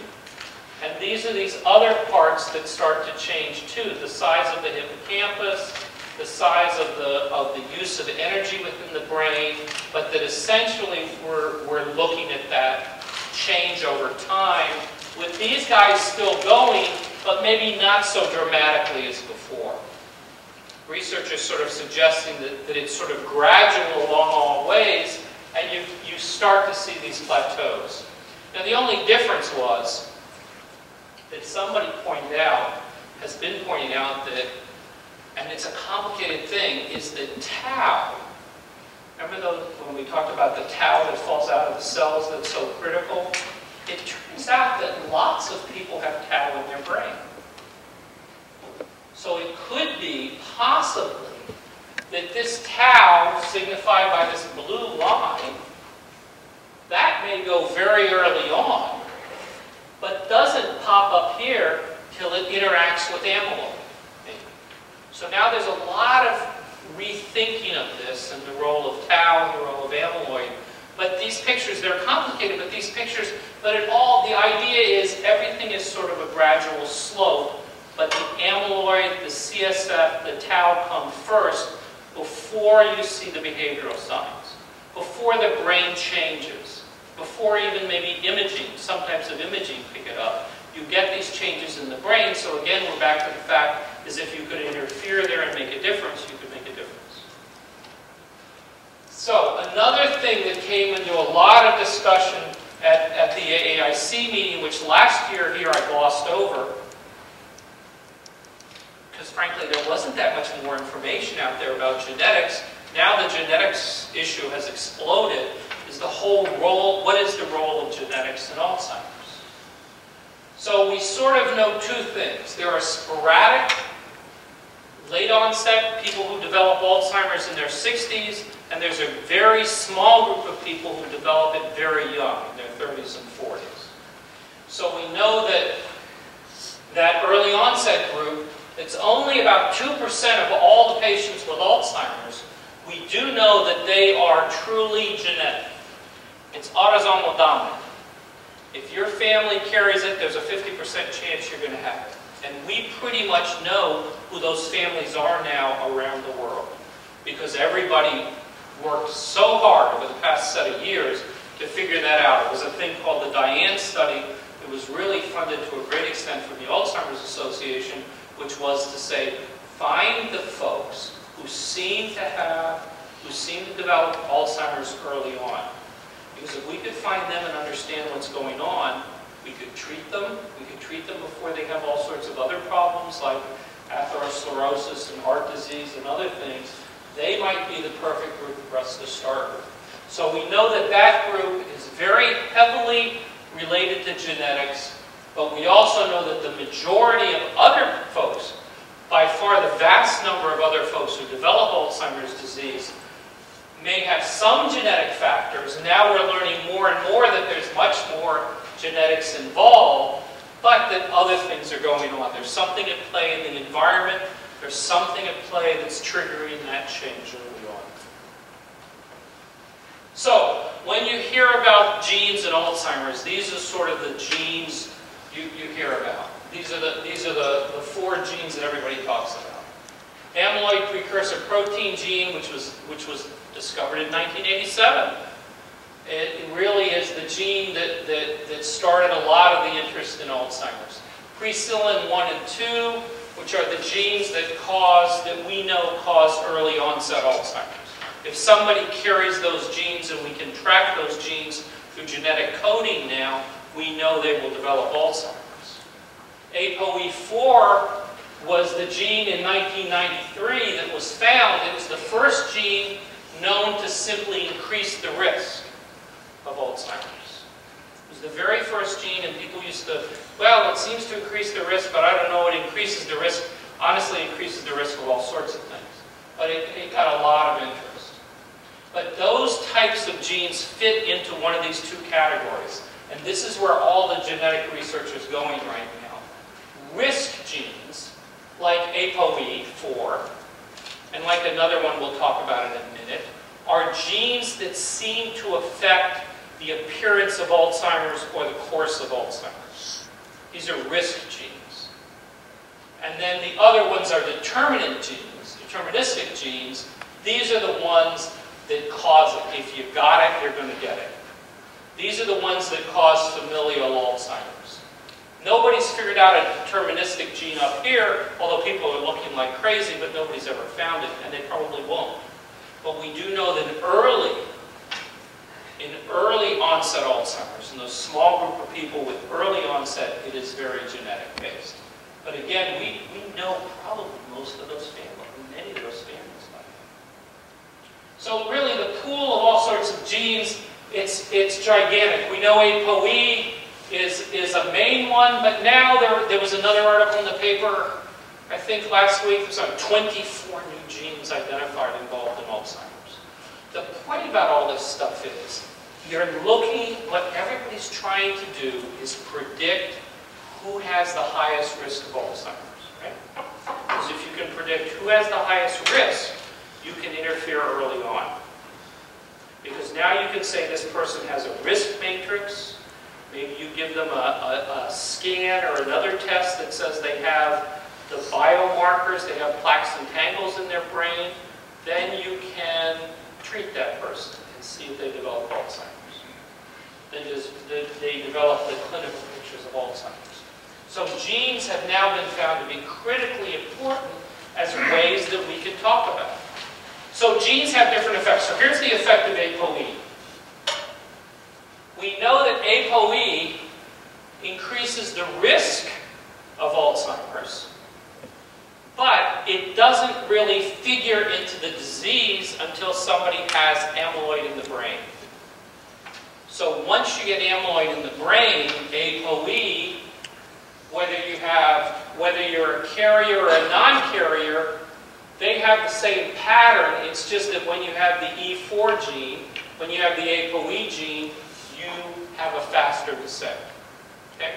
And these are these other parts that start to change too. The size of the hippocampus, the size of the, of the use of energy within the brain, but that essentially we're, we're looking at that change over time with these guys still going, but maybe not so dramatically as before. Researchers sort of suggesting that, that it's sort of gradual along all ways, and you, you start to see these plateaus. Now the only difference was that somebody pointed out, has been pointing out that, and it's a complicated thing, is that tau, remember those, when we talked about the tau that falls out of the cells that's so critical? It turns out that lots of people have tau in their brain. So it could be, possibly, that this tau, signified by this blue line, that may go very early on, but doesn't pop up here till it interacts with amyloid. So now there's a lot of rethinking of this and the role of tau and the role of amyloid. But these pictures, they're complicated, but these pictures, but it all, the idea is everything is sort of a gradual slope, but the amyloid, the CSF, the tau come first before you see the behavioral signs, before the brain changes, before even maybe imaging, some types of imaging pick it up. You get these changes in the brain, so again, we're back to the fact is if you could interfere there and make a difference, you could make a difference. So another thing that came into a lot of discussion at, at the AAIC meeting, which last year here I glossed over, because frankly there wasn't that much more information out there about genetics. Now the genetics issue has exploded, is the whole role, what is the role of genetics in Alzheimer's? So we sort of know two things. There are sporadic, late onset, people who develop Alzheimer's in their 60s, and there's a very small group of people who develop it very young, in their 30s and 40s. So we know that that early onset group, it's only about 2% of all the patients with Alzheimer's. We do know that they are truly genetic. It's autosomal dominant. If your family carries it, there's a 50% chance you're going to have it. And we pretty much know who those families are now around the world. Because everybody worked so hard over the past set of years to figure that out. It was a thing called the DIAN study. It was really funded to a great extent from the Alzheimer's Association, which was to say, find the folks who seem to have, who seem to develop Alzheimer's early on. Because if we could find them and understand what's going on, we could treat them. We could treat them before they have all sorts of other problems like atherosclerosis and heart disease and other things. They might be the perfect group for us to start with. So we know that that group is very heavily related to genetics, but we also know that the majority of other folks, by far the vast number of other folks who develop Alzheimer's disease, may have some genetic factors. Now we're learning more and more that there's much more genetics involved, but that other things are going on. There's something at play in the environment. There's something at play that's triggering that change early on. So, when you hear about genes in Alzheimer's, these are sort of the genes you, you hear about. These are, the, these are the, the four genes that everybody talks about. Amyloid precursor protein gene, which was, which was discovered in 1987. It really is the gene that, that, that started a lot of the interest in Alzheimer's. Presenilin 1 and 2, which are the genes that cause, that we know cause early onset Alzheimer's. If somebody carries those genes and we can track those genes through genetic coding now, we know they will develop Alzheimer's. ApoE4 was the gene in 1993 that was found. It was the first gene known to simply increase the risk of Alzheimer's. It was the very first gene, and people used to, well, it seems to increase the risk, but I don't know, it increases the risk. Honestly, increases the risk of all sorts of things. But it, it got a lot of interest. But those types of genes fit into one of these two categories. And this is where all the genetic research is going right now. Risk genes, like ApoE4, and like another one we'll talk about in a minute, are genes that seem to affect the appearance of Alzheimer's or the course of Alzheimer's. These are risk genes. And then the other ones are determinant genes, deterministic genes. These are the ones that cause it. If you got it, you're going to get it. These are the ones that cause familial Alzheimer's. Nobody's figured out a deterministic gene up here, although people are looking like crazy, but nobody's ever found it, and they probably won't. But we do know that early, in early onset Alzheimer's, in those small group of people with early onset, it is very genetic based. But again, we, we know probably most of those families, many of those families. So really the pool of all sorts of genes, it's, it's gigantic. We know ApoE is, is a main one, but now there, there was another article in the paper, I think last week, there was 24 new genes identified involved in Alzheimer's. The point about all this stuff is, you're looking, what everybody's trying to do is predict who has the highest risk of Alzheimer's, right? Because if you can predict who has the highest risk, you can interfere early on. Because now you can say this person has a risk matrix. Maybe you give them a, a, a scan or another test that says they have the biomarkers, they have plaques and tangles in their brain. Then you can treat that person and see if they develop Alzheimer's. Then just, they- they develop the clinical pictures of Alzheimer's. So genes have now been found to be critically important as ways that we can talk about. So genes have different effects. So here's the effect of ApoE. We know that ApoE increases the risk of Alzheimer's, but it doesn't really figure into the disease until somebody has amyloid in the brain. So once you get amyloid in the brain, ApoE, whether you have, whether you're a carrier or a non-carrier, they have the same pattern. It's just that when you have the E4 gene, when you have the ApoE gene, you have a faster descent. Okay?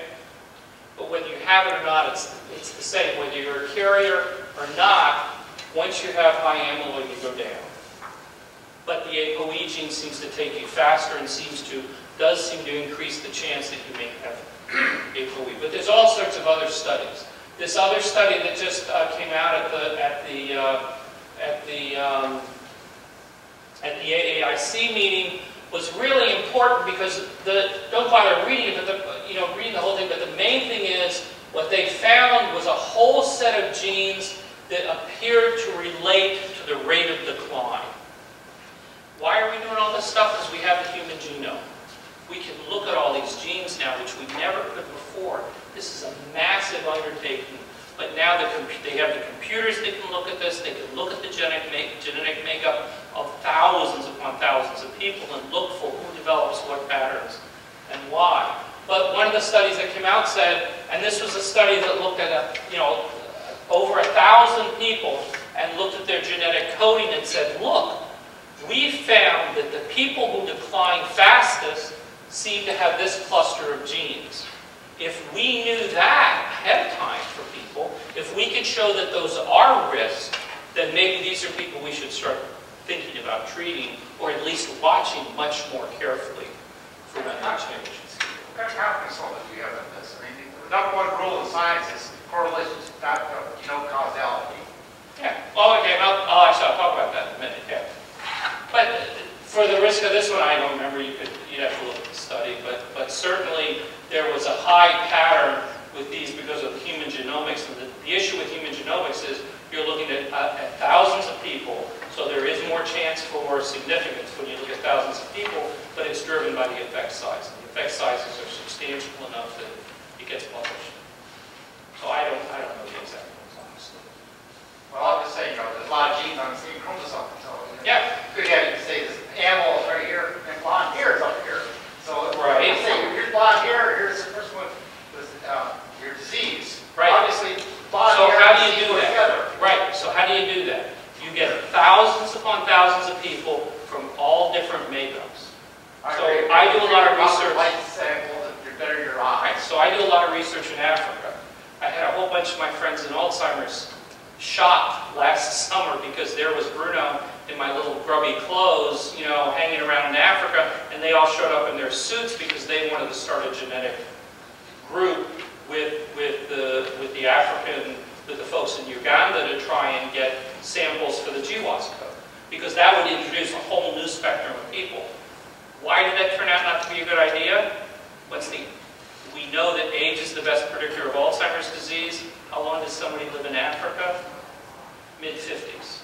But whether you have it or not, it's, it's the same. Whether you're a carrier or not, once you have high amyloid, you go down. But the ApoE gene seems to take you faster and seems to, does seem to increase the chance that you may have ApoE. But there's all sorts of other studies. This other study that just uh, came out at the at the uh, at the um, at the AAIC meeting was really important because the don't bother reading it, but the you know reading the whole thing. But the main thing is what they found was a whole set of genes that appeared to relate to the rate of decline. Why are we doing all this stuff? Because we have the human genome. We can look at all these genes now, which we never could before. This is a massive undertaking. But now the they have the computers that can look at this. They can look at the genetic, make genetic makeup of thousands upon thousands of people and look for who develops what patterns and why. But one of the studies that came out said, and this was a study that looked at a, you know, over a thousand people and looked at their genetic coding and said, look, we found that the people who decline fastest seem to have this cluster of genes. If we knew that ahead of time for people, if we could show that those are risks, then maybe these are people we should start thinking about treating, or at least watching much more carefully for when they change. What kind of confidence level do you have in this? I mean, the number one rule in science is correlations, not, you know, causality. Yeah. Oh, okay. I'll, I'll actually I'll talk about that in a minute. Yeah. But for the risk of this one, I don't remember. You could you'd have to look at the study, but but certainly there was a high pattern with these because of human genomics. And the, the issue with human genomics is you're looking at, uh, at thousands of people, so there is more chance for significance when you look at thousands of people, but it's driven by the effect size. And the effect sizes are substantial enough that it gets published. So I don't, I don't know the exact ones, honestly. Well, I'll just say, you know, there's a lot of genes on the same chromosome, so. you know, Yeah. Could have, you could say this animal is right here, and blonde hair is up here. So, Right. let's say here's blonde hair, here's the first one with, uh, your disease. Right. Obviously, blonde So hair how do you do that? together. Right, so how do you do that? You get thousands upon thousands of people from all different makeups. So agree. I do a lot of research. Light sample, you're better your Right, so I do a lot of research in Africa. I had a whole bunch of my friends in Alzheimer's shocked last summer because there was Bruno in my little grubby clothes, you know, hanging around in Africa, and they all showed up in their suits because they wanted to start a genetic group with, with, the, with the African, with the folks in Uganda to try and get samples for the GWAS code. Because that would introduce a whole new spectrum of people. Why did that turn out not to be a good idea? What's the, we know that age is the best predictor of Alzheimer's disease. How long does somebody live in Africa? Mid-50s.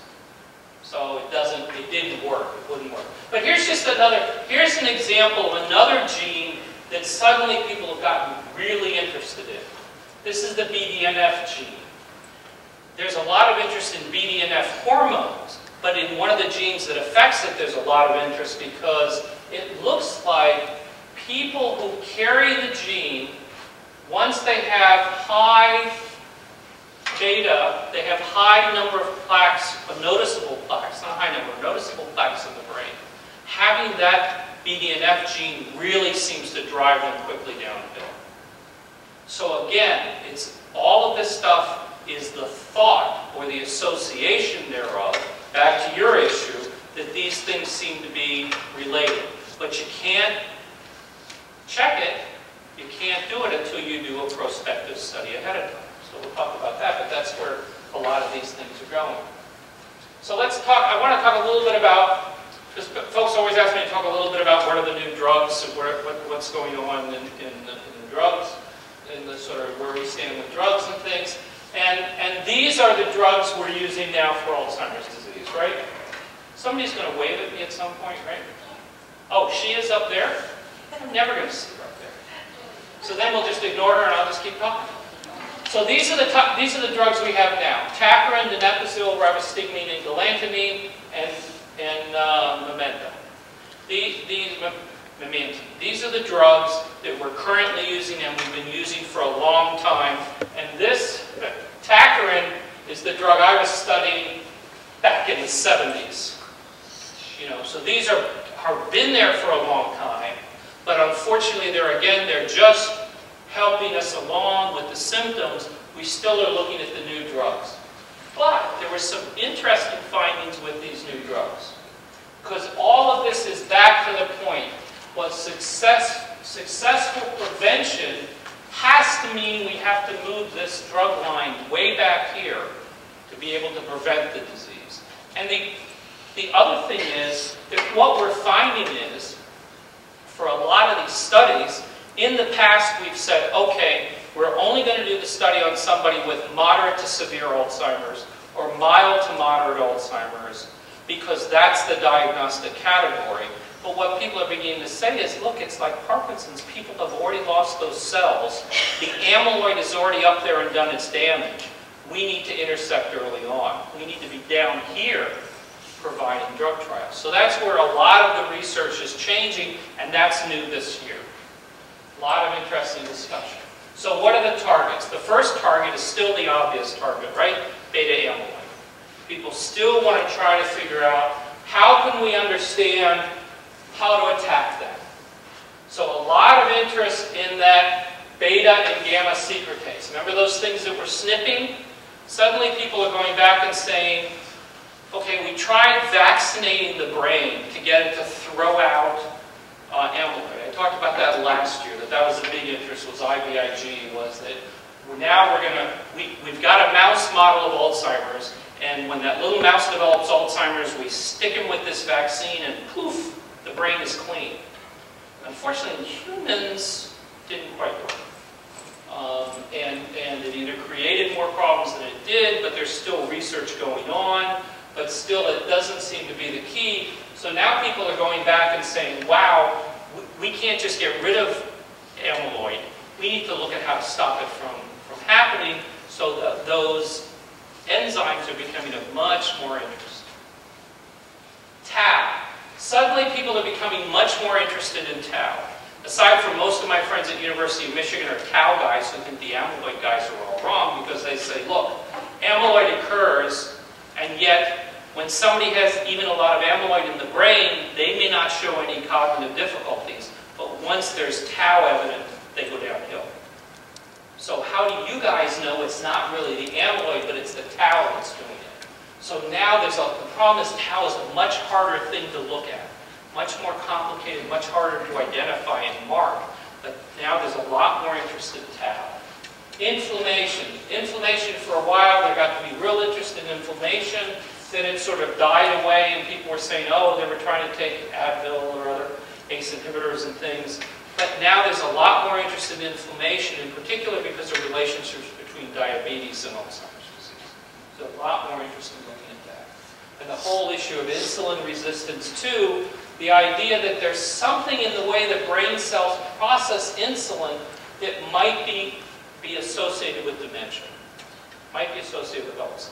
So it doesn't, it didn't work, it wouldn't work. But here's just another, here's an example of another gene that suddenly people have gotten really interested in. This is the BDNF gene. There's a lot of interest in BDNF hormones, but in one of the genes that affects it, there's a lot of interest because it looks like people who carry the gene, once they have high data, they have high number of plaques, noticeable plaques, not high number, noticeable plaques in the brain. Having that BDNF gene really seems to drive them quickly downhill. So again, it's all of this stuff is the thought or the association thereof, back to your issue, that these things seem to be related. but you can't check it, you can't do it until you do a prospective study ahead of time. So we'll talk about that, but that's where a lot of these things are going. So let's talk, I want to talk a little bit about, because folks always ask me to talk a little bit about what are the new drugs, and where, what, what's going on in, in, the, in the drugs, in the sort of where we stand with drugs and things. And, and these are the drugs we're using now for Alzheimer's disease, right? Somebody's going to wave at me at some point, right? Oh, she is up there? I'm never going to see her up there. So then we'll just ignore her and I'll just keep talking. So these are the top, these are the drugs we have now: Tacrolimus, donepezil, rivastigmine, and galantamine, and and uh, memantine. These these. These are the drugs that we're currently using and we've been using for a long time. And this Tacrolimus is the drug I was studying back in the 70s. You know, so these are have been there for a long time, but unfortunately, they're again, they're just helping us along with the symptoms. We still are looking at the new drugs. But there were some interesting findings with these new drugs. Because all of this is back to the point. What success, successful prevention has to mean we have to move this drug line way back here to be able to prevent the disease. And the, the other thing is that what we're finding is, for a lot of these studies, in the past we've said, okay, we're only going to do the study on somebody with moderate to severe Alzheimer's or mild to moderate Alzheimer's because that's the diagnostic category. But what people are beginning to say is, look, it's like Parkinson's. People have already lost those cells. The amyloid is already up there and done its damage. We need to intercept early on. We need to be down here providing drug trials. So that's where a lot of the research is changing, and that's new this year. A lot of interesting discussion. So what are the targets? The first target is still the obvious target, right? Beta amyloid. People still want to try to figure out how can we understand how to attack that. So a lot of interest in that beta and gamma secretase. Remember those things that were snipping? Suddenly people are going back and saying, okay, we tried vaccinating the brain to get it to throw out uh, amyloid. I talked about that last year, that that was a big interest, was IVIG, was that now we're going to, we, we've got a mouse model of Alzheimer's, and when that little mouse develops Alzheimer's, we stick him with this vaccine, and poof, the brain is clean. Unfortunately, humans didn't quite work. Um, and, and it either created more problems than it did, but there's still research going on, but still it doesn't seem to be the key. So now people are going back and saying, wow, we can't just get rid of amyloid. We need to look at how to stop it from, from happening so that those enzymes are becoming of much more interest. Tau. Suddenly people are becoming much more interested in tau. Aside from most of my friends at University of Michigan are tau guys who think the amyloid guys are all wrong because they say, look, amyloid occurs and yet when somebody has even a lot of amyloid in the brain, they may not show any cognitive difficulties. But once there's tau evident, they go downhill. So how do you guys know it's not really the amyloid, but it's the tau that's doing it? So now there's a, the problem is tau is a much harder thing to look at. Much more complicated, much harder to identify and mark. But now there's a lot more interest in tau. Inflammation. Inflammation for a while, there got to be real interest in inflammation. Then it sort of died away and people were saying, oh, they were trying to take Advil or other ACE inhibitors and things. But now there's a lot more interest in inflammation, in particular because of relationships between diabetes and Alzheimer's disease. So a lot more interest in. And the whole issue of insulin resistance too, the idea that there's something in the way the brain cells process insulin that might be, be associated with dementia, might be associated with Alzheimer's.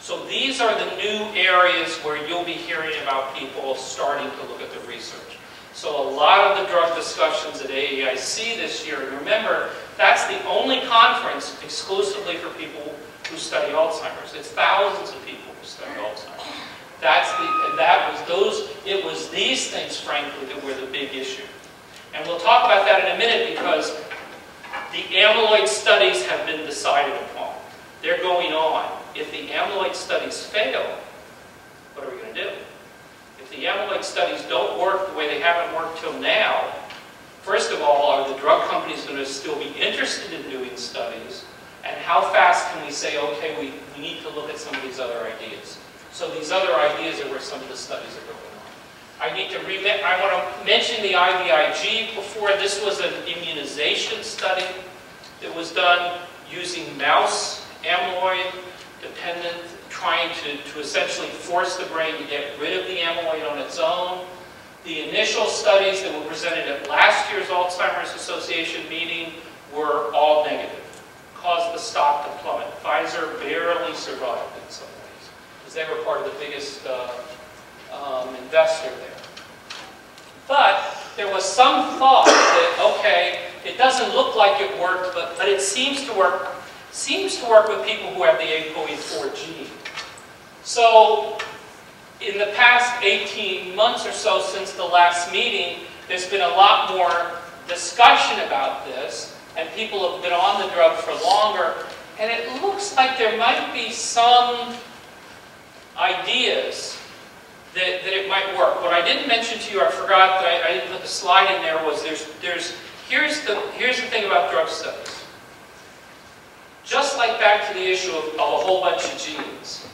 So these are the new areas where you'll be hearing about people starting to look at the research. So a lot of the drug discussions at AAIC this year, and remember, that's the only conference exclusively for people who study Alzheimer's. It's thousands of people who study Alzheimer's. That's the, and that was those, it was these things, frankly, that were the big issue. And we'll talk about that in a minute because the amyloid studies have been decided upon. They're going on. If the amyloid studies fail, what are we going to do? If the amyloid studies don't work the way they haven't worked till now, first of all, are the drug companies going to still be interested in doing studies? And how fast can we say, okay, we, we need to look at some of these other ideas? So these other ideas are where some of the studies are going on. I need to re I want to mention the IVIG before. This was an immunization study that was done using mouse amyloid dependent, trying to, to essentially force the brain to get rid of the amyloid on its own. The initial studies that were presented at last year's Alzheimer's Association meeting were all negative, caused the stock to plummet. Pfizer barely survived in some they were part of the biggest uh, um, investor there. But there was some thought that, okay, it doesn't look like it worked, but, but it seems to work seems to work with people who have the APOE4 gene. So in the past 18 months or so since the last meeting, there's been a lot more discussion about this, and people have been on the drug for longer, and it looks like there might be some ideas that, that it might work. What I didn't mention to you, I forgot that I, I didn't put the slide in there, was there's, there's, here's, the, here's the thing about drug studies. Just like back to the issue of, of a whole bunch of genes.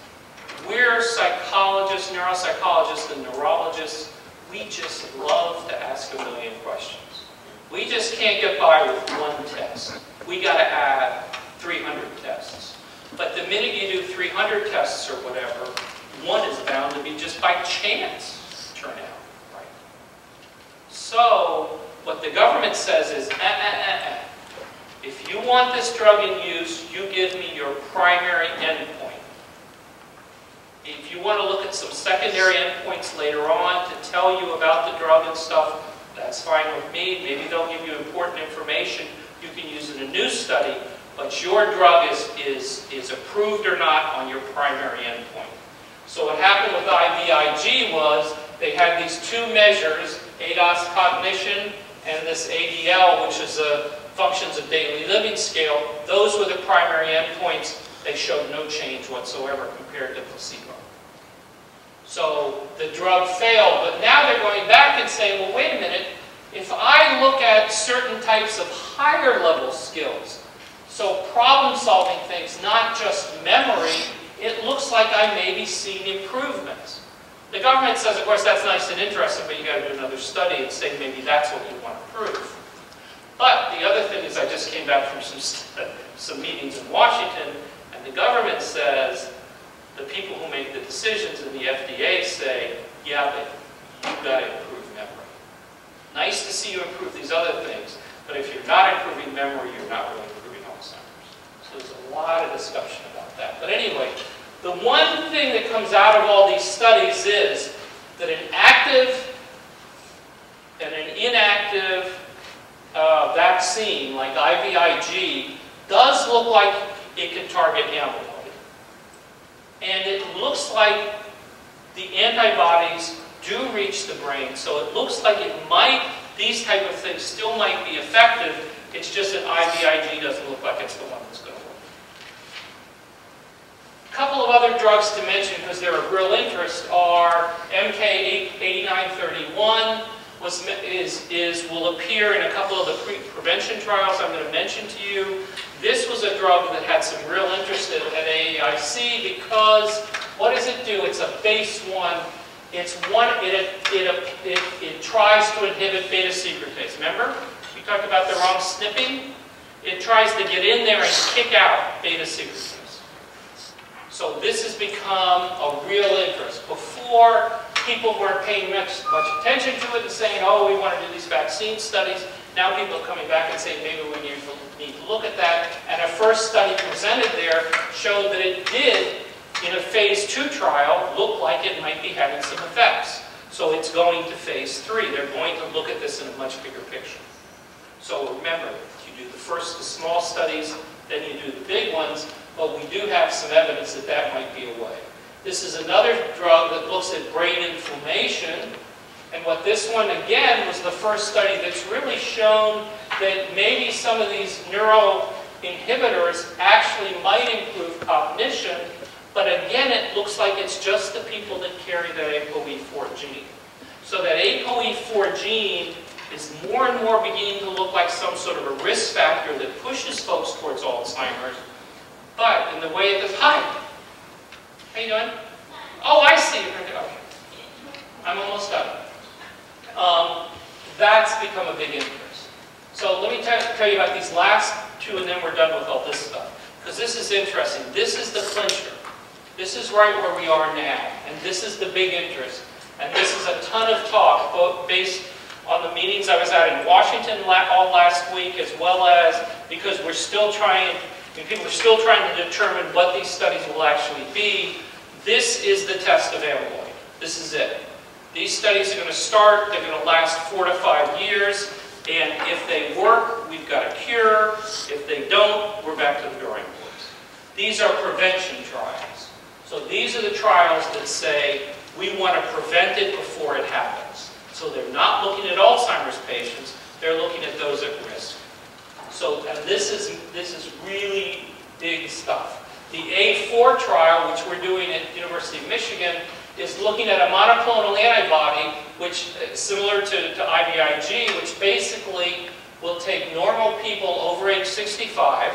We're psychologists, neuropsychologists, and neurologists. We just love to ask a million questions. We just can't get by with one test. We got to add 300 tests. But the minute you do 300 tests or whatever, one is bound to be just by chance turn out. Right? So what the government says is, eh, eh, eh, eh. If you want this drug in use, you give me your primary endpoint. If you want to look at some secondary endpoints later on to tell you about the drug and stuff, that's fine with me. Maybe they'll give you important information you can use in a new study, but your drug is, is, is approved or not on your primary endpoint. So what happened with IVIG was they had these two measures, ADAS cognition and this ADL, which is a functions of daily living scale, those were the primary endpoints. They showed no change whatsoever compared to placebo. So the drug failed, but now they're going back and saying, well, wait a minute, if I look at certain types of higher level skills, so problem solving things, not just memory, it looks like I may be seeing improvements. The government says, of course, that's nice and interesting, but you got to do another study and say maybe that's what you want to prove. But the other thing is I just came back from some, some meetings in Washington, and the government says, the people who make the decisions in the FDA say, yeah, but you've got to improve memory. Nice to see you improve these other things, but if you're not improving memory, you're not really improving Alzheimer's. So there's a lot of discussion about that. But anyway, the one thing that comes out of all these studies is that an active and an inactive uh, vaccine, like IVIG, does look like it can target amyloid. And it looks like the antibodies do reach the brain, so it looks like it might, these type of things still might be effective, it's just that IVIG doesn't look like it's the one that's going. A couple of other drugs to mention because they're of real interest are MK-8931, was, is, is, will appear in a couple of the pre prevention trials I'm going to mention to you. This was a drug that had some real interest at, at because what does it do? It's a BACE one. It's one, it, it, it, it, tries to inhibit beta secretase. Remember? We talked about the wrong snipping. It tries to get in there and kick out beta secretase. So this has become a real interest. Before, people weren't paying much, much attention to it and saying, oh, we want to do these vaccine studies. Now people are coming back and saying, maybe we need to, need to look at that. And a first study presented there showed that it did, in a phase two trial, look like it might be having some effects. So it's going to phase three. They're going to look at this in a much bigger picture. So remember, you do the first, the small studies, then you do the big ones, but we do have some evidence that that might be a way. This is another drug that looks at brain inflammation. And what this one, again, was the first study that's really shown that maybe some of these neuro inhibitors actually might improve cognition. But again, it looks like it's just the people that carry the ApoE4 gene. So that ApoE4 gene is more and more beginning to look like some sort of a risk factor that pushes folks towards Alzheimer's. But in the way it does, hi, how you doing? Oh, I see. Okay. I'm almost done. Um, that's become a big interest. So let me tell you about these last two, and then we're done with all this stuff. Because this is interesting. This is the clincher. This is right where we are now. And this is the big interest. And this is a ton of talk, based on the meetings I was at in Washington all last week, as well as because we're still trying, people are still trying to determine what these studies will actually be. This is the test of amyloid. This is it. These studies are going to start, they're going to last four to five years, and if they work, we've got a cure. If they don't, we're back to the drawing boards. These are prevention trials. So these are the trials that say we want to prevent it before it happens. So they're not looking at Alzheimer's patients, they're looking at those at risk. So, and this is, this is really big stuff. The A4 trial, which we're doing at University of Michigan, is looking at a monoclonal antibody, which is uh, similar to, to IVIG, which basically will take normal people over age 65,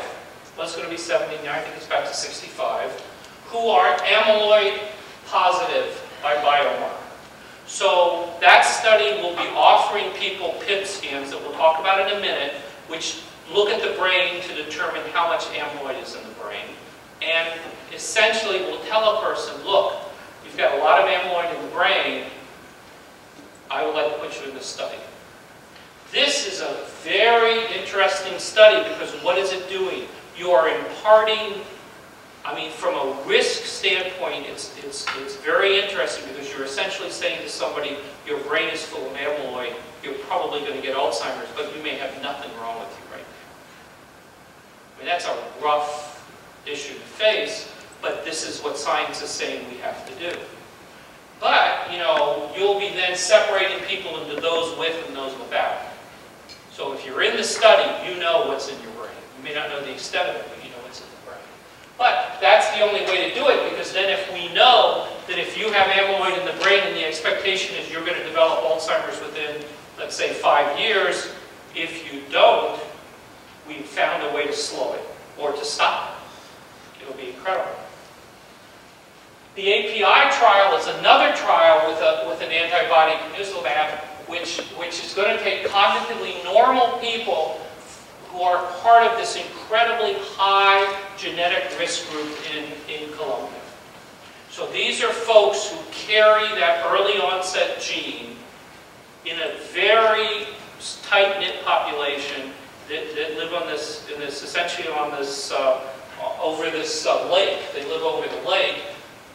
well, it's going to be 79, I think it's back to 65, who are amyloid positive by biomarker. So that study will be offering people PIB scans that we'll talk about in a minute, which look at the brain to determine how much amyloid is in the brain. And essentially will tell a person, look, you've got a lot of amyloid in the brain, I would like to put you in this study. This is a very interesting study because what is it doing? You are imparting, I mean, from a risk standpoint, it's, it's, it's very interesting because you're essentially saying to somebody, your brain is full of amyloid, you're probably going to get Alzheimer's, but you may have nothing wrong with you. I mean, that's a rough issue to face, but this is what science is saying we have to do. But, you know, you'll be then separating people into those with and those without. So if you're in the study, you know what's in your brain. You may not know the extent of it, but you know what's in the brain. But that's the only way to do it, because then if we know that if you have amyloid in the brain and the expectation is you're going to develop Alzheimer's within, let's say, five years, if you don't, we've found a way to slow it or to stop it. It'll be incredible. The API trial is another trial with, a, with an antibody, canakinumab, which, which is going to take cognitively normal people who are part of this incredibly high genetic risk group in, in Colombia. So these are folks who carry that early onset gene in a very tight-knit population that, live on this, in this essentially on this, uh, over this uh, lake. They live over the lake.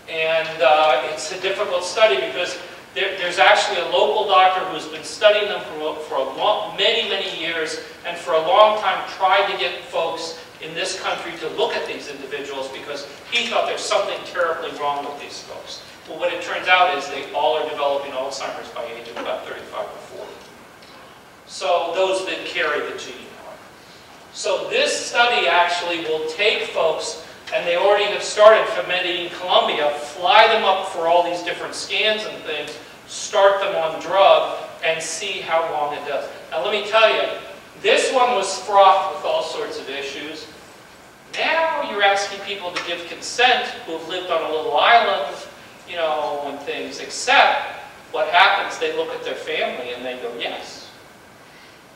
And uh, it's a difficult study because there, there's actually a local doctor who's been studying them for, for a long, many, many years and for a long time tried to get folks in this country to look at these individuals because he thought there's something terribly wrong with these folks. Well, what it turns out is they all are developing Alzheimer's by age of about 35 or 40. So those that carry the gene. So this study actually will take folks and they already have started for Medellin, Colombia, fly them up for all these different scans and things, start them on drug, and see how long it does. Now let me tell you, this one was fraught with all sorts of issues. Now you're asking people to give consent who have lived on a little island, you know, and things, except what happens, they look at their family and they go, yes.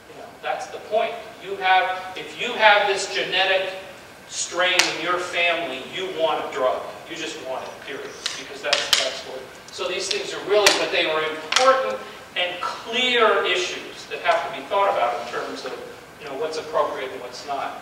You know, that's the point. You have, if you have this genetic strain in your family, you want a drug. You just want it, period. Because that's, that's what. So these things are really, but they are important and clear issues that have to be thought about in terms of, you know, what's appropriate and what's not.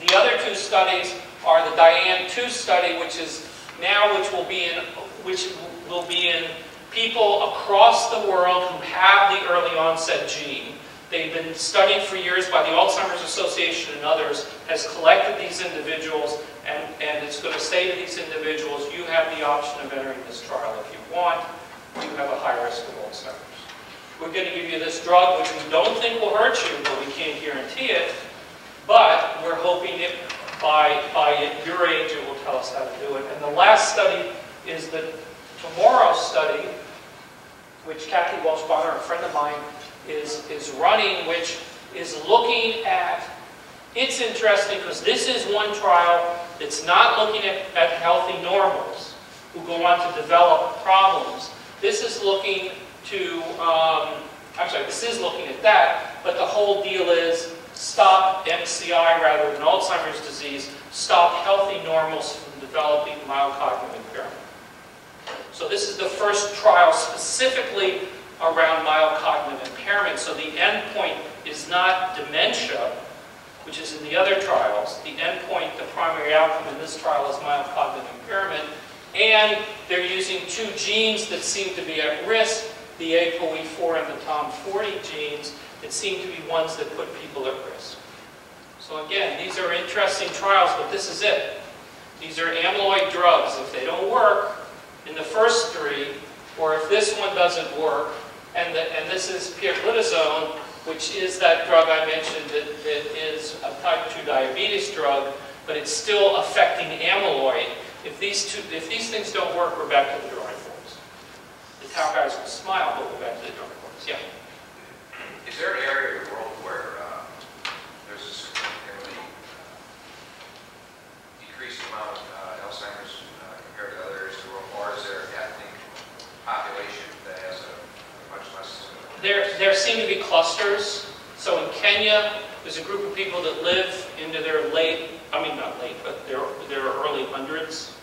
The other two studies are the DIAN-2 study, which is now, which will be in, which will be in people across the world who have the early onset gene. They've been studied for years by the Alzheimer's Association and others, has collected these individuals, and, and it's going to say to these individuals, you have the option of entering this trial if you want. You have a high risk of Alzheimer's. We're going to give you this drug, which we don't think will hurt you, but we can't guarantee it. But we're hoping it, by, by your age, it will tell us how to do it. And the last study is the tomorrow study, which Kathy Welsh-Bohmer, a friend of mine, is, is running, which is looking at, it's interesting because this is one trial that's not looking at, at healthy normals who go on to develop problems. This is looking to, um, I'm sorry, this is looking at that, but the whole deal is stop MCI rather than Alzheimer's disease, stop healthy normals from developing mild cognitive impairment. So this is the first trial specifically around mild cognitive impairment. So the endpoint is not dementia, which is in the other trials. The endpoint, the primary outcome in this trial is mild cognitive impairment. And they're using two genes that seem to be at risk, the ApoE4 and the TOM40 genes, that seem to be ones that put people at risk. So again, these are interesting trials, but this is it. These are amyloid drugs. If they don't work in the first three, or if this one doesn't work, and, the, and this is pioglitazone, which is that drug I mentioned that, that is a type 2 diabetes drug, but it's still affecting amyloid. If these, two, if these things don't work, we're back to the drawing boards. The tau guys will smile, but we're back to the drawing boards. Yeah. Is there an area of the world where uh, there's a significantly decreased amount of uh, Alzheimer's uh, compared to other areas of the world, or is there ethnic population that has a much less? There, there seem to be clusters. So in Kenya, there's a group of people that live into their late, I mean not late, but their, their early hundreds,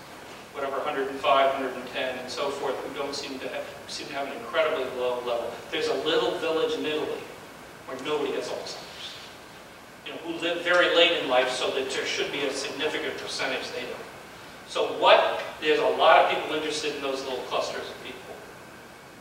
whatever, 105, 110, and so forth, who don't seem to have, seem to have an incredibly low level. There's a little village in Italy where nobody has Alzheimer's. You know, who live very late in life, so that there should be a significant percentage they don't. So what, there's a lot of people interested in those little clusters.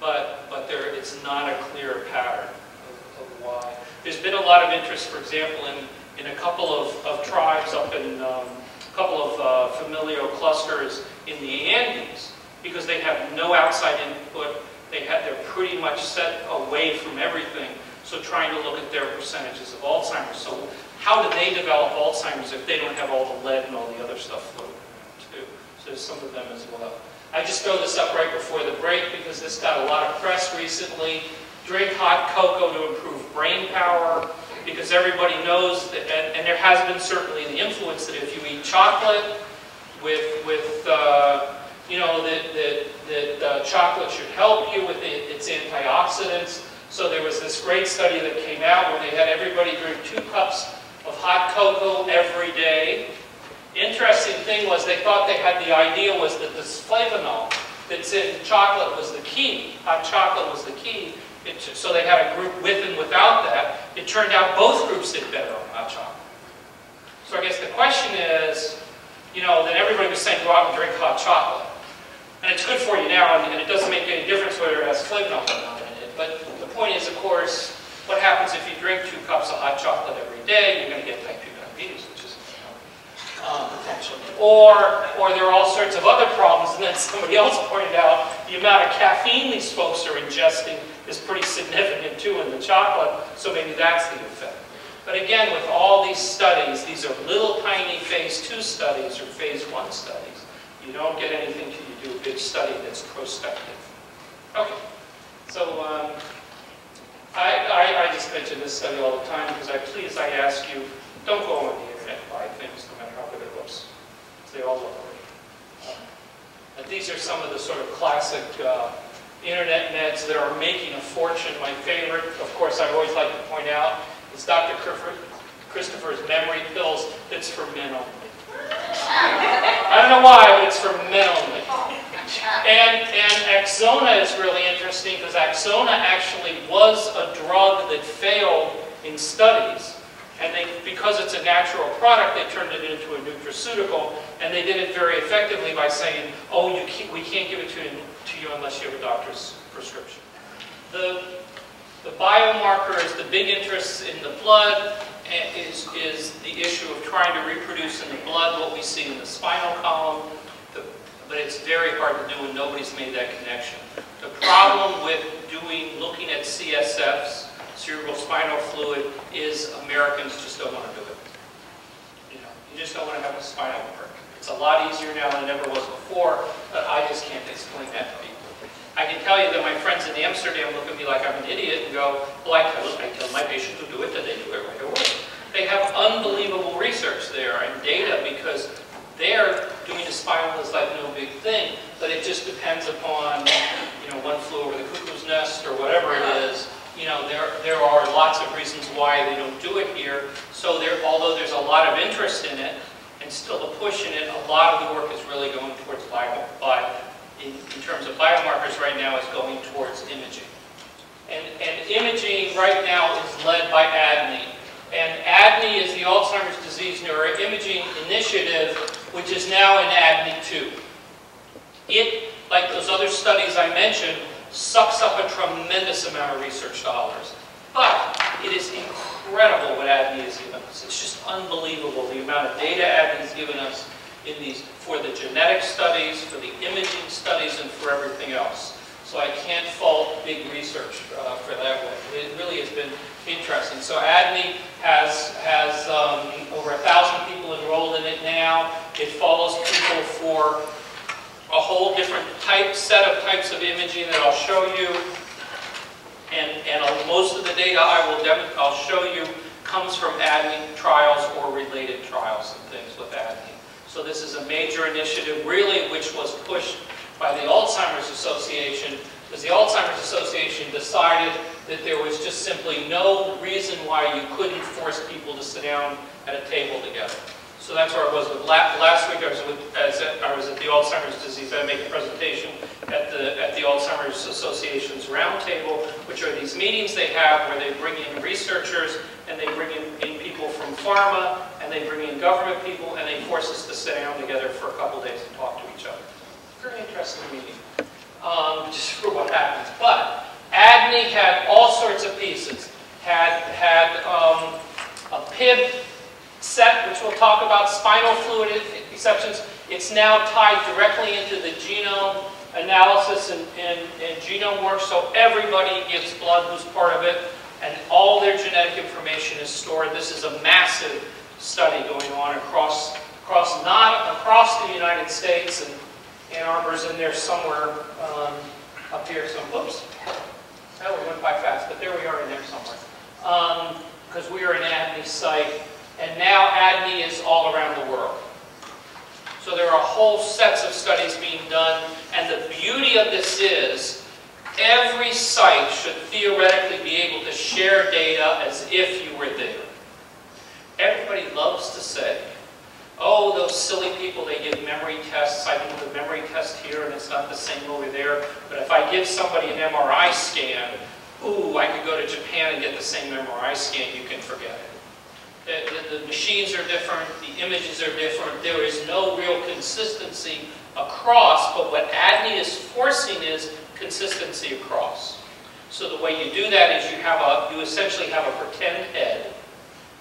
But, but there, it's not a clear pattern of, of why. There's been a lot of interest, for example, in, in a couple of, of tribes up in um, a couple of uh, familial clusters in the Andes, because they have no outside input. They have, they're pretty much set away from everything. So trying to look at their percentages of Alzheimer's. So how do they develop Alzheimer's if they don't have all the lead and all the other stuff floating around too? So some of them as well. I just throw this up right before the break because this got a lot of press recently. Drink hot cocoa to improve brain power because everybody knows that, and, and there has been certainly the influence that if you eat chocolate with, with uh, you know, that, that, that uh, chocolate should help you with it, its antioxidants. So there was this great study that came out where they had everybody drink two cups of hot cocoa every day. Interesting thing was they thought they had the idea was that the flavanol that's in chocolate was the key. Hot chocolate was the key. It, so they had a group with and without that. It turned out both groups did better on hot chocolate. So I guess the question is, you know, then everybody was saying go out and drink hot chocolate. And it's good for you now, and, and it doesn't make any difference whether it has flavanol or not in it. But the point is, of course, what happens if you drink two cups of hot chocolate every day? You're going to get type 2 diabetes, um, potentially. Or, or there are all sorts of other problems. And then somebody else pointed out the amount of caffeine these folks are ingesting is pretty significant too in the chocolate. So maybe that's the effect. But again, with all these studies, these are little tiny phase two studies or phase one studies. You don't get anything till you do a big study that's prospective. Okay, so um, I, I, I just mention this study all the time because I please I ask you, don't go on the internet and buy things no matter how good it looks. They all look great. Um, and these are some of the sort of classic uh, internet meds that are making a fortune. My favorite, of course, I always like to point out, is Dr. Christopher's memory pills. It's for men only. I don't know why, but it's for men only. And, and Axona is really interesting because Axona actually was a drug that failed in studies. And they, because it's a natural product, they turned it into a nutraceutical, and they did it very effectively by saying, oh, can't, we can't give it to you, to you unless you have a doctor's prescription. The, the biomarker is the big interest in the blood, eh, is, is the issue of trying to reproduce in the blood what we see in the spinal column, the, but it's very hard to do and nobody's made that connection. The problem with doing, looking at CSFs, cerebral spinal fluid, is Americans just don't want to do it. You know, you just don't want to have a spinal prick. It's a lot easier now than it ever was before, but I just can't explain that to people. I can tell you that my friends in Amsterdam look at me like I'm an idiot and go, well, I tell, I tell my patients to do it, and they do it right away. They have unbelievable research there and data because they're doing a spinal is like no big thing, but it just depends upon, you know, one flew over the cuckoo's nest or whatever it is. You know, there, there are lots of reasons why they don't do it here. So there, although there's a lot of interest in it, and still the push in it, a lot of the work is really going towards bio, but in, in terms of biomarkers right now is going towards imaging. And, and imaging right now is led by ADNI. And ADNI is the Alzheimer's Disease Neuroimaging Initiative, which is now in ADNI 2. It, like those other studies I mentioned, sucks up a tremendous amount of research dollars. But it is incredible what ADNI has given us. It's just unbelievable the amount of data ADNI has given us in these, for the genetic studies, for the imaging studies, and for everything else. So I can't fault big research uh, for that one. It really has been interesting. So ADNI has, has um, over a thousand people enrolled in it now. It follows people for a whole different type, set of types of imaging that I'll show you. And, and most of the data I will I'll show you comes from ADNI trials or related trials and things with ADNI. So this is a major initiative, really, which was pushed by the Alzheimer's Association, because the Alzheimer's Association decided that there was just simply no reason why you couldn't force people to sit down at a table together. So that's where I was last week. I was with as I was at the Alzheimer's disease. I make a presentation at the at the Alzheimer's Association's roundtable, which are these meetings they have where they bring in researchers and they bring in, in people from pharma and they bring in government people and they force us to sit down together for a couple days and talk to each other. Very interesting meeting, um, just for what happens. But ADNI had all sorts of pieces. Had had um, a PIB set, which we'll talk about, spinal fluid exceptions. It's now tied directly into the genome analysis and, and, and genome work, so everybody gives blood who's part of it, and all their genetic information is stored. This is a massive study going on across, across, not across the United States, and Ann Arbor's in there somewhere um, up here. So, whoops, that one went by fast, but there we are in there somewhere. Because um, we are an ADNI site and now ADNI is all around the world. So there are whole sets of studies being done, and the beauty of this is every site should theoretically be able to share data as if you were there. Everybody loves to say, oh, those silly people, they give memory tests. I do the memory test here, and it's not the same over there. But if I give somebody an MRI scan, ooh, I could go to Japan and get the same MRI scan. You can forget it. The, the, machines are different, the images are different, there is no real consistency across, but what ADNI is forcing is consistency across. So the way you do that is you have a, you essentially have a pretend head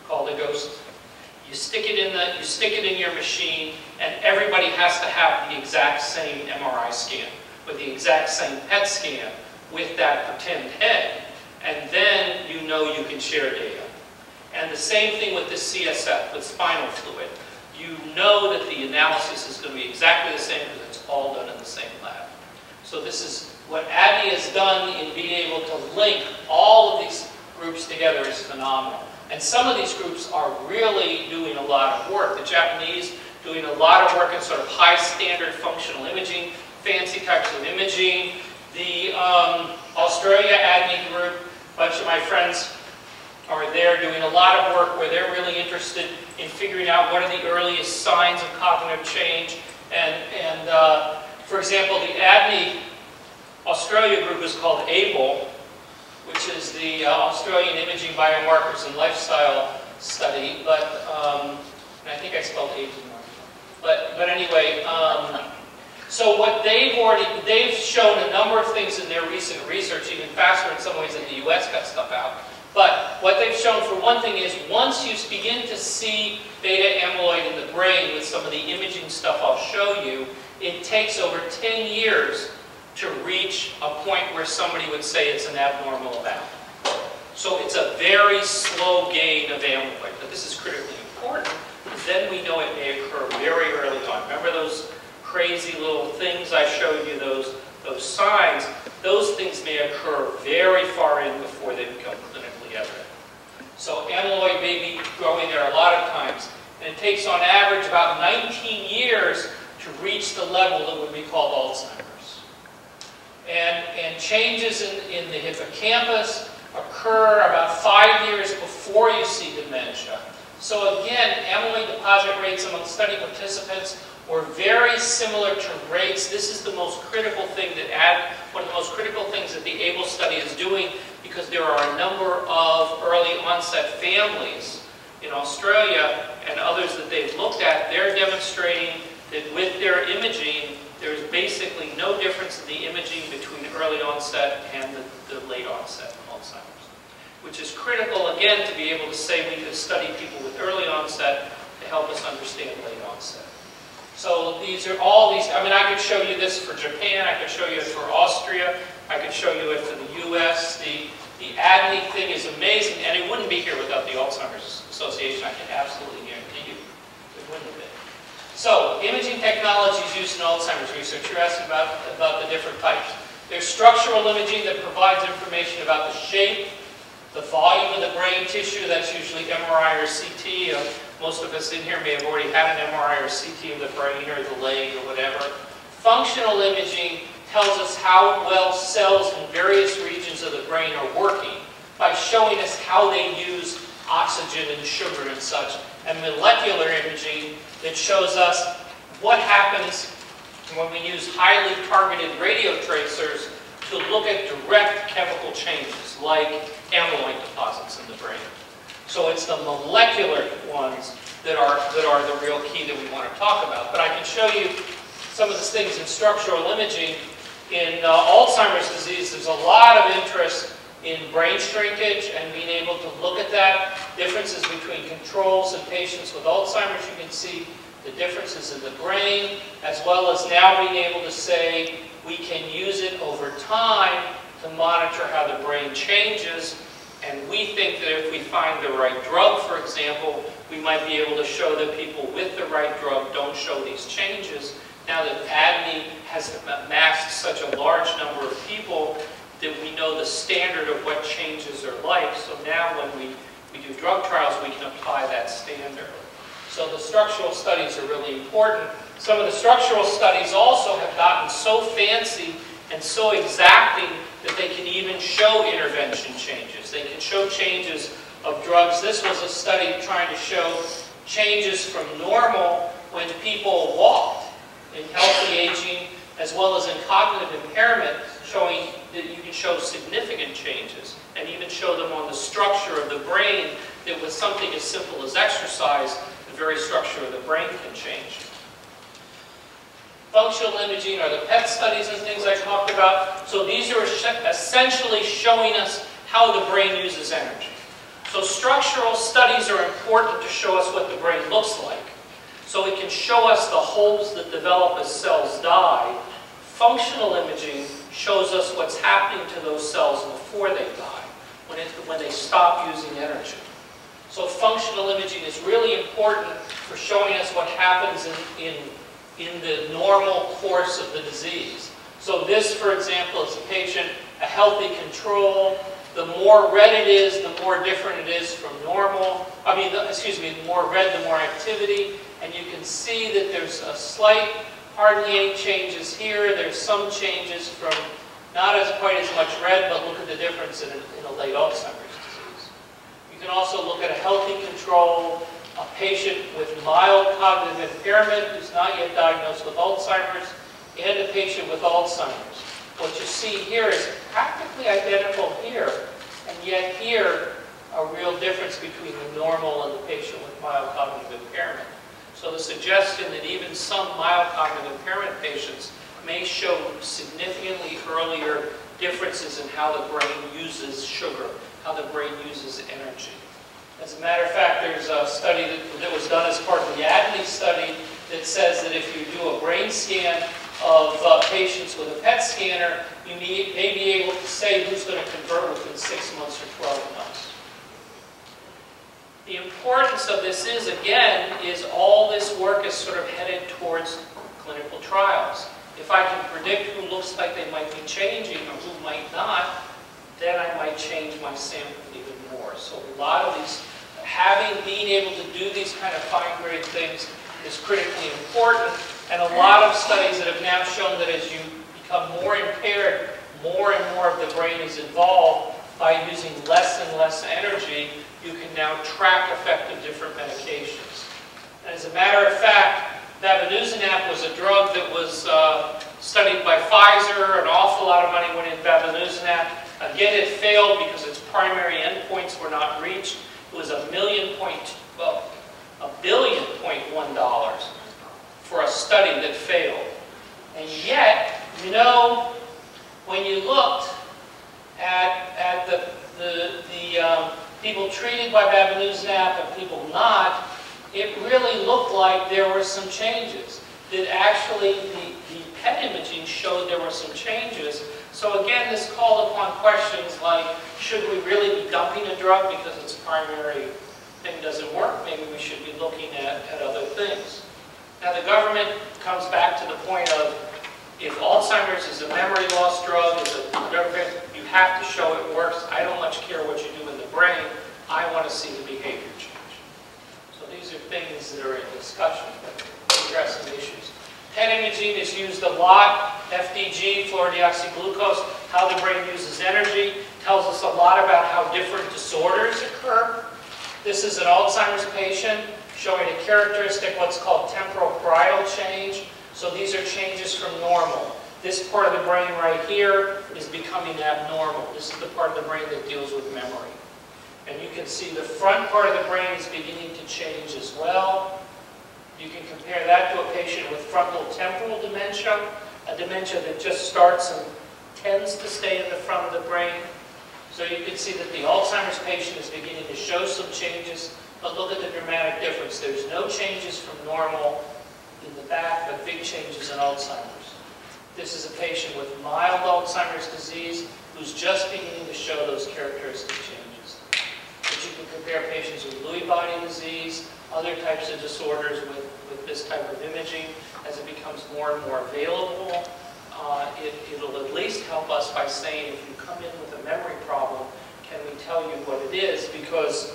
called a ghost. You stick it in the, you stick it in your machine, and everybody has to have the exact same MRI scan with the exact same PET scan with that pretend head, and then you know you can share data. And the same thing with the CSF, with spinal fluid. You know that the analysis is going to be exactly the same because it's all done in the same lab. So this is what ADNI has done in being able to link all of these groups together is phenomenal. And some of these groups are really doing a lot of work. The Japanese doing a lot of work in sort of high standard functional imaging, fancy types of imaging. The um, Australia ADNI group, a bunch of my friends are there doing a lot of work where they're really interested in figuring out what are the earliest signs of cognitive change. And, and uh, for example, the ADNI Australia group is called AIBL, which is the uh, Australian Imaging Biomarkers and Lifestyle Study. But um, I think I spelled wrong. But, but anyway, um, so what they've already, they've shown a number of things in their recent research, even faster in some ways than the US got stuff out. But what they've shown for one thing is once you begin to see beta amyloid in the brain with some of the imaging stuff I'll show you, it takes over 10 years to reach a point where somebody would say it's an abnormal amount. So it's a very slow gain of amyloid, but this is critically important. Then we know it may occur very early on. Remember those crazy little things I showed you, those those signs, those things may occur very far in before they become evident. So amyloid may be growing there a lot of times, and it takes on average about 19 years to reach the level that would be called Alzheimer's. And, and changes in, in the hippocampus occur about five years before you see dementia. So again, amyloid deposit rates among study participants were very similar to rates. This is the most critical thing that one of the most critical things that the AIBL study is doing because there are a number of early onset families in Australia and others that they've looked at. They're demonstrating that with their imaging, there's basically no difference in the imaging between early onset and the, the late onset Alzheimer's, which is critical, again, to be able to say we can study people with early onset to help us understand late onset. So these are all these, I mean, I could show you this for Japan, I could show you for Austria, I could show you it for the US. The, the ADNI thing is amazing, and it wouldn't be here without the Alzheimer's Association, I can absolutely guarantee you. It wouldn't have been. So, imaging technologies used in Alzheimer's research. You're asking about, about the different types. There's structural imaging that provides information about the shape, the volume of the brain tissue, that's usually MRI or CT. Uh, most of us in here may have already had an MRI or CT of the brain or the leg or whatever. Functional imaging tells us how well cells in various regions of the brain are working by showing us how they use oxygen and sugar and such. And molecular imaging that shows us what happens when we use highly targeted radio tracers to look at direct chemical changes like amyloid deposits in the brain. So it's the molecular ones that are, that are the real key that we want to talk about. But I can show you some of the things in structural imaging. In uh, Alzheimer's disease, there's a lot of interest in brain shrinkage and being able to look at that. Differences between controls and patients with Alzheimer's, you can see the differences in the brain, as well as now being able to say we can use it over time to monitor how the brain changes. And we think that if we find the right drug, for example, we might be able to show that people with the right drug don't show these changes. Now that ADNI has amassed such a large number of people, that we know the standard of what changes are like. So now when we, we do drug trials, we can apply that standard. So the structural studies are really important. Some of the structural studies also have gotten so fancy and so exacting that they can even show intervention changes. They can show changes of drugs. This was a study trying to show changes from normal when people walked in healthy aging as well as in cognitive impairment showing that you can show significant changes and even show them on the structure of the brain that with something as simple as exercise, the very structure of the brain can change. Functional imaging are the PET studies and things I talked about. So these are essentially showing us how the brain uses energy. So structural studies are important to show us what the brain looks like. So it can show us the holes that develop as cells die. Functional imaging shows us what's happening to those cells before they die, when, it, when they stop using energy. So functional imaging is really important for showing us what happens in, in, in the normal course of the disease. So this, for example, is a patient, a healthy control. The more red it is, the more different it is from normal. I mean, the, excuse me, the more red, the more activity. And you can see that there's a slight hardly any changes here. There's some changes from not as quite as much red, but look at the difference in a, in a late Alzheimer's disease. You can also look at a healthy control, a patient with mild cognitive impairment who's not yet diagnosed with Alzheimer's, and a patient with Alzheimer's. What you see here is practically identical here, and yet here, a real difference between the normal and the patient with mild cognitive impairment. So the suggestion that even some mild cognitive impairment patients may show significantly earlier differences in how the brain uses sugar, how the brain uses energy. As a matter of fact, there's a study that, that was done as part of the ADNI study that says that if you do a brain scan of uh, patients with a PET scanner, you may, may be able to say who's going to convert within 6 months or 12 months. The importance of this is, again, is all this work is sort of headed towards clinical trials. If I can predict who looks like they might be changing or who might not, then I might change my sample even more. So a lot of these, having, being able to do these kind of fine-grained things is critically important. And a lot of studies that have now shown that as you become more impaired, more and more of the brain is involved by using less and less energy, you can now track effect of different medications. And as a matter of fact, bapineuzumab was a drug that was uh, studied by Pfizer. An awful lot of money went in bapineuzumab. Again, it failed because its primary endpoints were not reached. It was a million point, well, a billion point one dollars for a study that failed. And yet, you know, when you looked at, at the, the, the um, people treated by bapineuzumab and people not, it really looked like there were some changes. That actually the, the PET imaging showed there were some changes. So again, this called upon questions like, should we really be dumping a drug because its primary thing doesn't work? Maybe we should be looking at, at other things. Now the government comes back to the point of, if Alzheimer's is a memory loss drug, is a drug, you have to show it works. I don't much care what you do brain. I want to see the behavior change. So these are things that are in discussion, addressing issues. PET imaging is used a lot. FDG, fluorodeoxyglucose, how the brain uses energy, tells us a lot about how different disorders occur. This is an Alzheimer's patient showing a characteristic, what's called temporal change. So these are changes from normal. This part of the brain right here is becoming abnormal. This is the part of the brain that deals with memory. And you can see the front part of the brain is beginning to change as well. You can compare that to a patient with frontal temporal dementia, a dementia that just starts and tends to stay in the front of the brain. So you can see that the Alzheimer's patient is beginning to show some changes, but look at the dramatic difference. There's no changes from normal in the back, but big changes in Alzheimer's. This is a patient with mild Alzheimer's disease who's just beginning to show those characteristic changes. Compare patients with Lewy body disease, other types of disorders with, with this type of imaging as it becomes more and more available. Uh, it, it'll at least help us by saying if you come in with a memory problem, can we tell you what it is? Because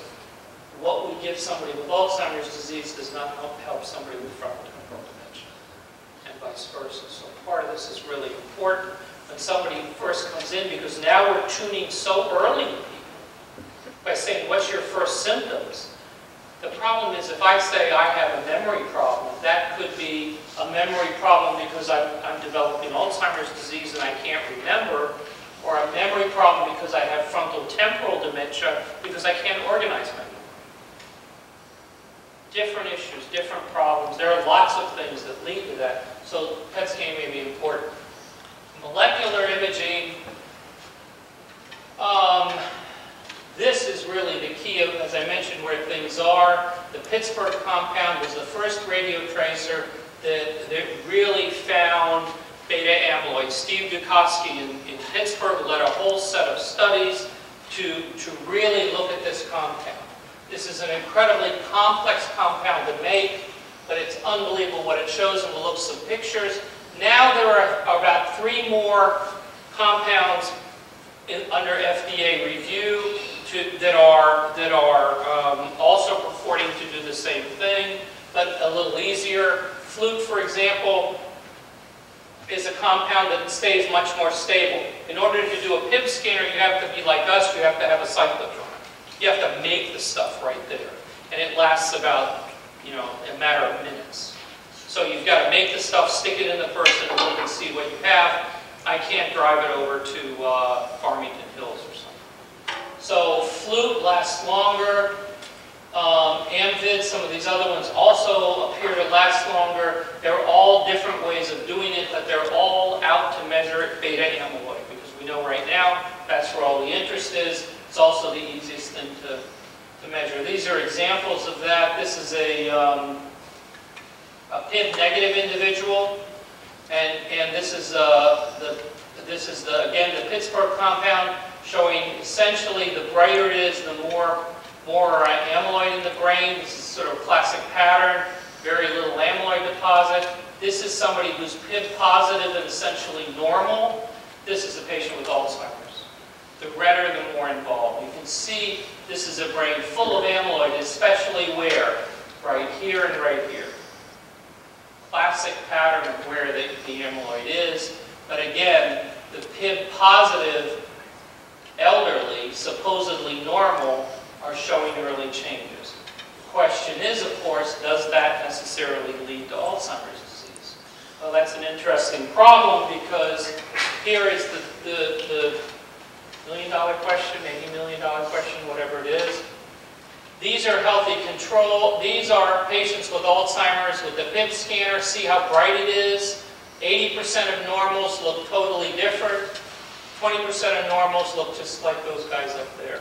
what we give somebody with Alzheimer's disease does not help, help somebody with frontotemporal dementia, and vice versa. So part of this is really important when somebody first comes in, because now we're tuning so early by saying, what's your first symptoms? The problem is if I say I have a memory problem, that could be a memory problem because I'm, I'm developing Alzheimer's disease and I can't remember, or a memory problem because I have frontal temporal dementia because I can't organize my memory. Different issues, different problems. There are lots of things that lead to that. So PET scan may be important. Molecular imaging. Um, this is really the key of, as I mentioned, where things are. The Pittsburgh compound was the first radio tracer that, that really found beta amyloid. Steve DeKosky in, in Pittsburgh led a whole set of studies to, to really look at this compound. This is an incredibly complex compound to make, but it's unbelievable what it shows, and we'll look at some pictures. Now there are about three more compounds in, under FDA review to, that are, that are um, also purporting to do the same thing, but a little easier. Flute, for example, is a compound that stays much more stable. In order to do a PIB scanner, you have to be like us, you have to have a cyclotron. You have to make the stuff right there. And it lasts about, you know, a matter of minutes. So you've got to make the stuff, stick it in the person, and look and see what you have. I can't drive it over to uh, Farmington Hills. So flute lasts longer. Um, Amyvid, some of these other ones also appear to last longer. They're all different ways of doing it, but they're all out to measure beta amyloid because we know right now that's where all the interest is. It's also the easiest thing to, to measure. These are examples of that. This is a, um, a negative individual, and, and this is uh, the this is the again the Pittsburgh compound showing essentially the brighter it is, the more more uh, amyloid in the brain. This is sort of a classic pattern. Very little amyloid deposit. This is somebody who's PIB positive and essentially normal. This is a patient with Alzheimer's. The redder, the more involved. You can see this is a brain full of amyloid, especially where? Right here and right here. Classic pattern of where the, the amyloid is. But again, the PIB positive elderly, supposedly normal, are showing early changes. The question is, of course, does that necessarily lead to Alzheimer's disease? Well, that's an interesting problem because here is the, the, the million dollar question, maybe million dollar question, whatever it is. These are healthy control. These are patients with Alzheimer's with the PIB scanner. See how bright it is? 80% of normals look totally different. 20% of normals look just like those guys up there.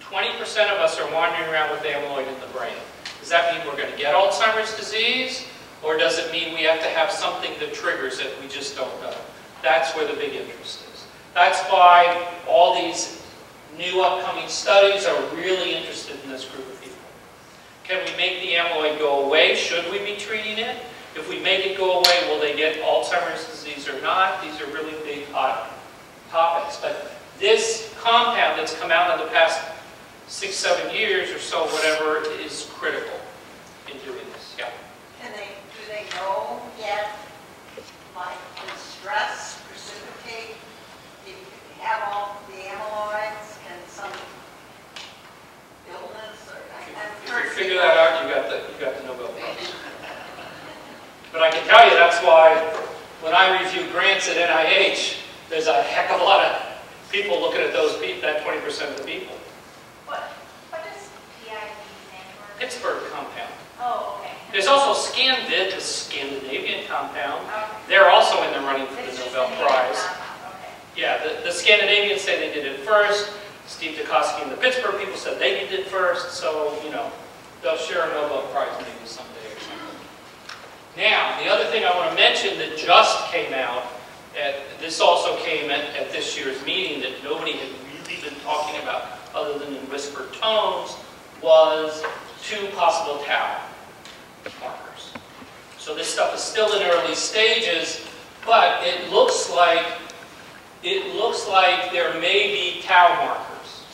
20% of us are wandering around with amyloid in the brain. Does that mean we're going to get Alzheimer's disease? Or does it mean we have to have something that triggers it we just don't know? That's where the big interest is. That's why all these new upcoming studies are really interested in this group of people. Can we make the amyloid go away? Should we be treating it? If we make it go away, will they get Alzheimer's disease or not? These are really big, hot topics. But this compound that's come out in the past six, seven years or so, whatever, is critical in doing this. Yeah. Can they, do they know yet, like, does stress precipitate, if you have all the amyloids and some illness or? I- If you figure that out, you got the, you got the Nobel Prize. But I can tell you, that's why when I review grants at NIH, there's a heck of a lot of people looking at those people, that 20% of the people. What, what does PIB stand for? Pittsburgh compound. Oh, okay. There's also Scanvid, the Scandinavian compound. Okay. They're also in the running for the Nobel Prize. Okay. Yeah, the, the Scandinavians say they did it first. Steve DeKosky and the Pittsburgh people said they did it first. So, you know, they'll share a Nobel Prize maybe someday. Now, the other thing I want to mention that just came out, this also came at, at this year's meeting that nobody had really been talking about other than in whispered tones, was two possible tau markers. So this stuff is still in early stages, but it looks like it looks like there may be tau markers.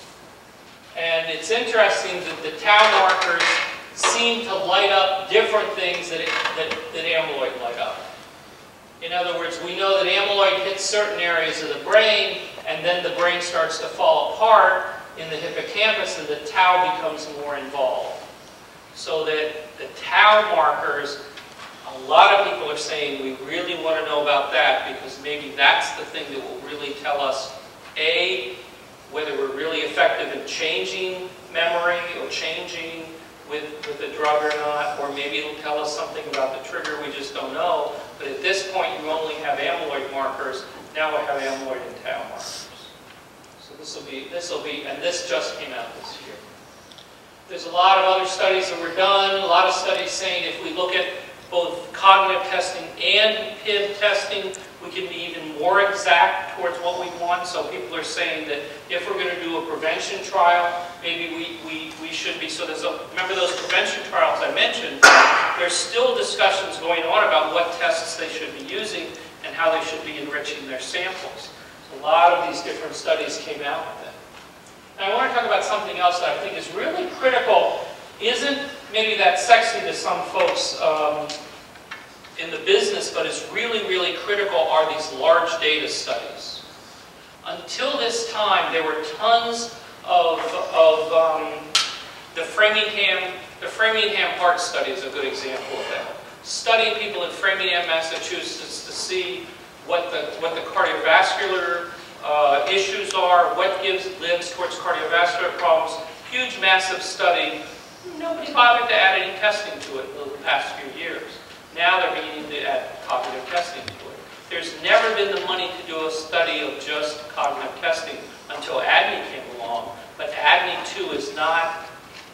And it's interesting that the tau markers seem to light up different things that, it, that, that amyloid light up. In other words, we know that amyloid hits certain areas of the brain, and then the brain starts to fall apart in the hippocampus, and the tau becomes more involved. So that the tau markers, a lot of people are saying we really want to know about that because maybe that's the thing that will really tell us, A, whether we're really effective in changing memory or changing with, with the drug or not, or maybe it'll tell us something about the trigger we just don't know. But at this point, you only have amyloid markers. Now we have amyloid and tau markers. So this will be, this will be, and this just came out this year. There's a lot of other studies that were done, a lot of studies saying if we look at both cognitive testing and PIB testing, we can be even more exact towards what we want. So people are saying that if we're going to do a prevention trial, maybe we, we, we should be, so there's a, remember those prevention trials I mentioned? There's still discussions going on about what tests they should be using and how they should be enriching their samples. A lot of these different studies came out with it. I want to talk about something else that I think is really critical, isn't maybe that sexy to some folks um, in the business, but is really, really critical are these large data studies. Until this time, there were tons of, of um, the Framingham, the Framingham Heart Study is a good example of that. Studying people in Framingham, Massachusetts to see what the, what the cardiovascular uh, issues are, what gives lives towards cardiovascular problems. Huge, massive study. Nobody bothered to add any testing to it in the past few years. Now they're beginning to add cognitive testing to it. There's never been the money to do a study of just cognitive testing until ADNI came along. But ADNI too is not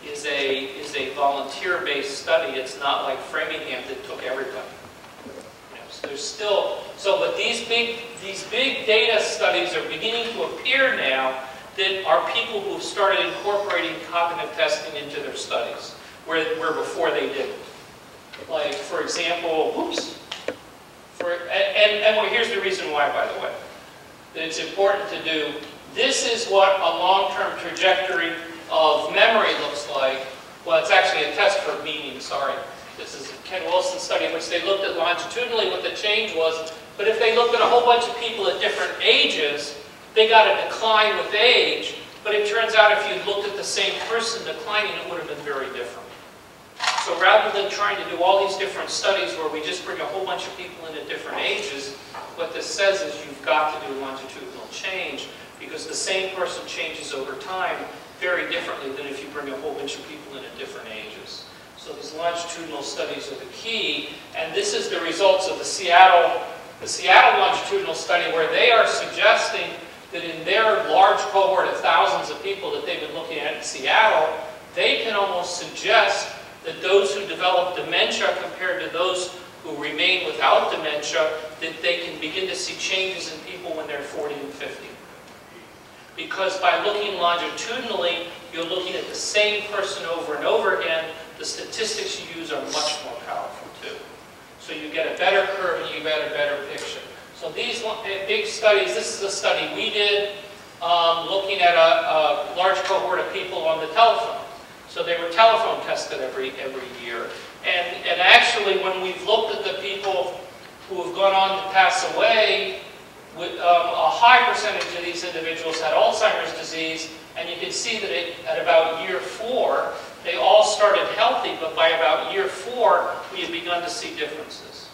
is a is a volunteer-based study. It's not like Framingham that took everybody. You know, so there's still so, but these big these big data studies are beginning to appear now that are people who've started incorporating cognitive testing into their studies, where, where before they didn't. Like, for example, whoops. For, and, and, well, here's the reason why, by the way. That it's important to do. This is what a long-term trajectory of memory looks like. Well, it's actually a test for meaning, sorry. This is a Ken Wilson study in which they looked at longitudinally what the change was. But if they looked at a whole bunch of people at different ages, they got a decline with age. But it turns out if you looked at the same person declining, it would have been very different. So rather than trying to do all these different studies where we just bring a whole bunch of people in at different ages, what this says is you've got to do longitudinal change because the same person changes over time very differently than if you bring a whole bunch of people in at different ages. So these longitudinal studies are the key, and this is the results of the Seattle, the Seattle longitudinal study where they are suggesting that in their large cohort of thousands of people that they've been looking at in Seattle, they can almost suggest that those who develop dementia compared to those who remain without dementia, that they can begin to see changes in people when they're 40 and 50. Because by looking longitudinally, you're looking at the same person over and over again, the statistics you use are much more powerful too. So you get a better curve and you get a better picture. So these eh, big studies, this is a study we did um, looking at a, a large cohort of people on the telephone. So they were telephone tested every, every year. And, and actually, when we've looked at the people who have gone on to pass away, with, um, a high percentage of these individuals had Alzheimer's disease, and you can see that it, at about year four, they all started healthy, but by about year four, we had begun to see differences.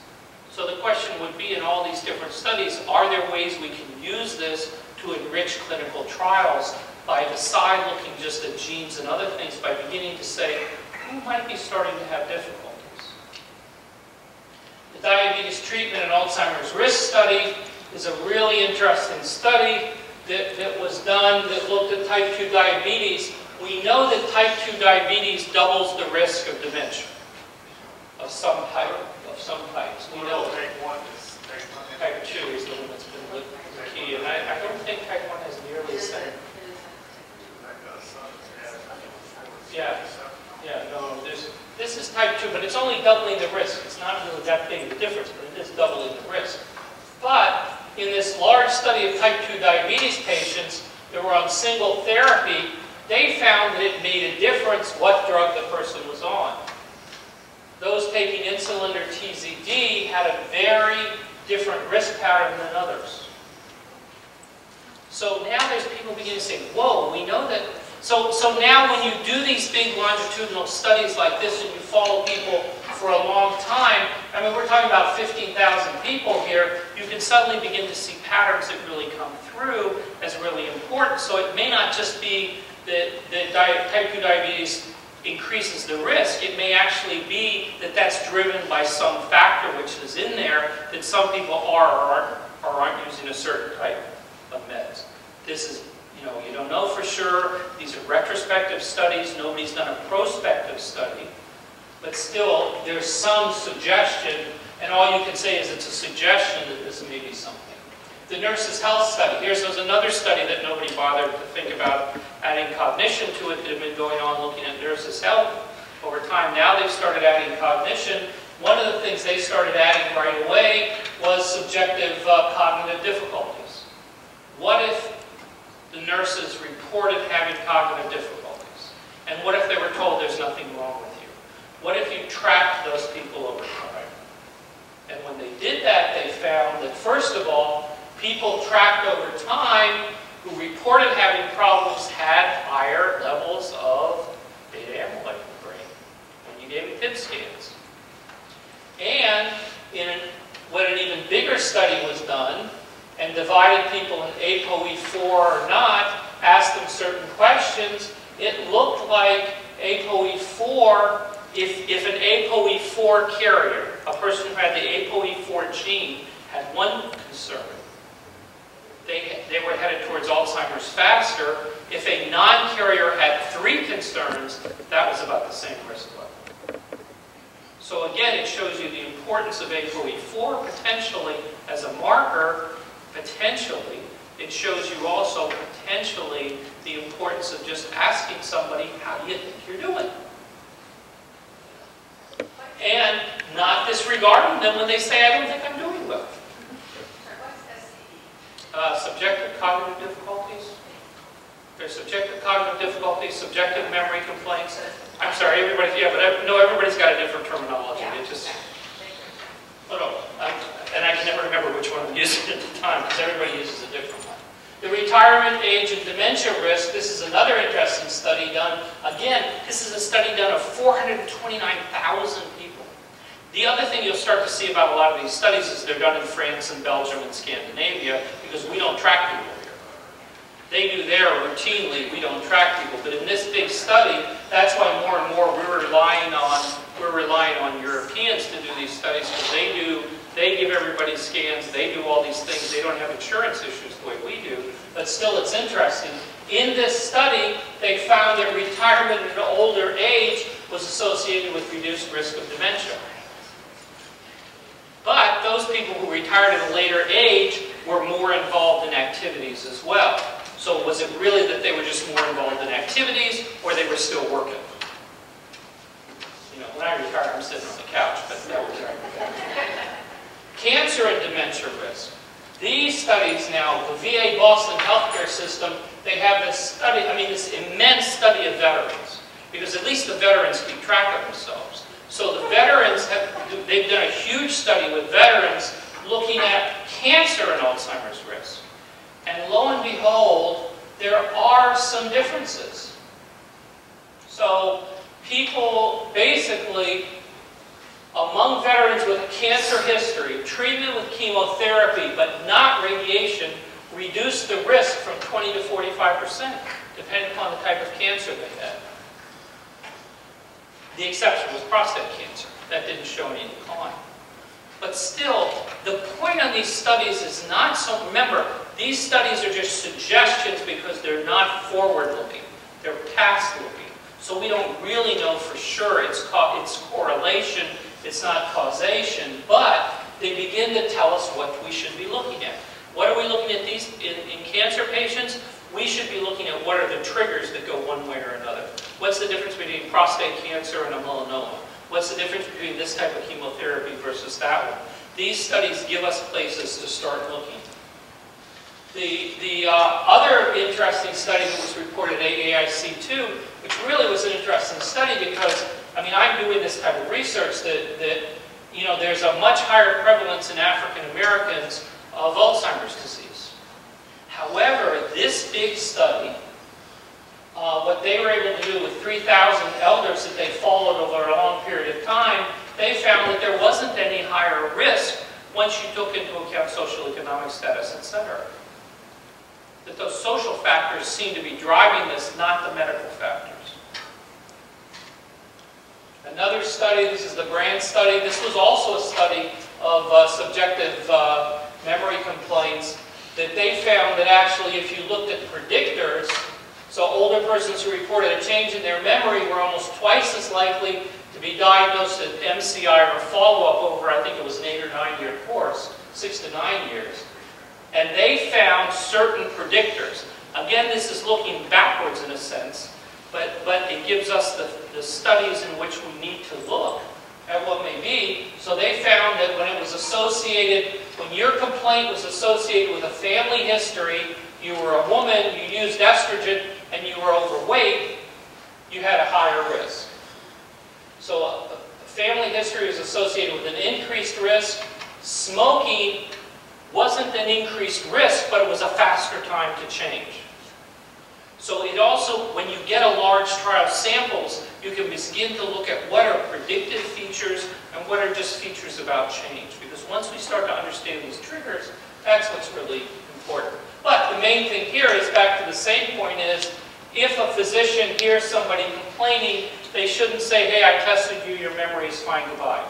So the question would be in all these different studies, are there ways we can use this to enrich clinical trials by beside looking just at genes and other things, by beginning to say, who might be starting to have difficulties? The diabetes treatment and Alzheimer's risk study is a really interesting study that, that was done that looked at type 2 diabetes. We know that type 2 diabetes doubles the risk of dementia of some type, of some types. We know Type one is, type one. 2 is the one that's been the the key, and I, I don't think type 1 has nearly the same. Like, uh, some, Yeah. Yeah, no, there's, this is type 2, but it's only doubling the risk. It's not really that big of a difference, but it is doubling the risk. But in this large study of type 2 diabetes patients that were on single therapy, they found that it made a difference what drug the person was on. Those taking insulin or TZD had a very different risk pattern than others. So now there's people beginning to say, whoa, we know that. So, so now when you do these big longitudinal studies like this and you follow people for a long time, I mean, we're talking about 15,000 people here, you can suddenly begin to see patterns that really come through as really important. So it may not just be that, that type 2 diabetes increases the risk. It may actually be that that's driven by some factor which is in there that some people are or aren't, or aren't using a certain type of meds. This is, you know, you don't know for sure. These are retrospective studies. Nobody's done a prospective study. But still, there's some suggestion, and all you can say is it's a suggestion that this may be something. The nurse's health study. Here's another study that nobody bothered to think about adding cognition to it that had been going on looking at nurses' health over time. Now they've started adding cognition. One of the things they started adding right away was subjective uh, cognitive difficulties. What if the nurses reported having cognitive difficulties? And what if they were told there's nothing wrong with you? What if you tracked those people over time? And when they did that, they found that, first of all, people tracked over time who reported having problems had higher levels of beta amyloid in the brain when you gave them PET scans. And in an, when an even bigger study was done and divided people in ApoE4 or not, asked them certain questions, it looked like ApoE4, if, if an ApoE4 carrier, a person who had the ApoE4 gene, had one concern, they, they were headed towards Alzheimer's faster. If a non-carrier had three concerns, that was about the same risk level. So again, it shows you the importance of ApoE4 potentially as a marker, potentially. It shows you also potentially the importance of just asking somebody, how do you think you're doing? and not disregarding them when they say, I don't think I'm doing well. Uh, Subjective cognitive difficulties? There's subjective cognitive difficulties, subjective memory complaints. I'm sorry, everybody, yeah, but I- no, everybody's got a different terminology. It just, oh, I- and I can never remember which one I'm using at the time, because everybody uses a different one. The retirement age and dementia risk, this is another interesting study done. Again, this is a study done of 429,000 people. The other thing you'll start to see about a lot of these studies is they're done in France and Belgium and Scandinavia, because we don't track people here. They do there routinely, we don't track people. But in this big study, that's why more and more we're relying on, we're relying on Europeans to do these studies, because they do, they give everybody scans, they do all these things, they don't have insurance issues the way we do. But still, it's interesting. In this study, they found that retirement at an older age was associated with reduced risk of dementia. But those people who retired at a later age were more involved in activities as well. So was it really that they were just more involved in activities, or they were still working? You know, when I retire, I'm sitting on the couch, but that was right. Cancer and dementia risk. These studies now, the VA Boston healthcare system, they have this study, I mean, this immense study of veterans, because at least the veterans keep track of themselves. So the veterans have, they've done a huge study with veterans looking at cancer and Alzheimer's risk. And lo and behold, there are some differences. So people basically, among veterans with cancer history, treatment with chemotherapy but not radiation reduced the risk from 20 to 45 percent, depending upon the type of cancer they had. The exception was prostate cancer. That didn't show any decline. But still, the point on these studies is not so, remember, these studies are just suggestions because they're not forward-looking. They're past-looking. So we don't really know for sure it's, co it's correlation, it's not causation, but they begin to tell us what we should be looking at. What are we looking at these in, in cancer patients? We should be looking at what are the triggers that go one way or another. What's the difference between prostate cancer and a melanoma? What's the difference between this type of chemotherapy versus that one? These studies give us places to start looking. The, the uh, other interesting study that was reported at AAIC2, which really was an interesting study because, I mean, I'm doing this type of research that, that you know, there's a much higher prevalence in African Americans of Alzheimer's disease. However, this big study uh, what they were able to do with 3,000 elders that they followed over a long period of time, they found that there wasn't any higher risk once you took into account social economic status, etc. That those social factors seem to be driving this, not the medical factors. Another study, this is the Brand study. This was also a study of uh, subjective uh, memory complaints that they found that actually if you looked at predictors, so older persons who reported a change in their memory were almost twice as likely to be diagnosed with MCI or follow-up over, I think it was an eight or nine year course, six to nine years. And they found certain predictors. Again, this is looking backwards in a sense, but, but it gives us the, the studies in which we need to look at what may be. So they found that when it was associated, when your complaint was associated with a family history, you were a woman, you used estrogen, and you were overweight, you had a higher risk. So a family history is associated with an increased risk. Smoking wasn't an increased risk, but it was a faster time to change. So it also, when you get a large trial samples, you can begin to look at what are predictive features and what are just features about change. Because once we start to understand these triggers, that's what's really important. But the main thing here is back to the same point is, if a physician hears somebody complaining, they shouldn't say, hey, I tested you, your memory is fine, goodbye.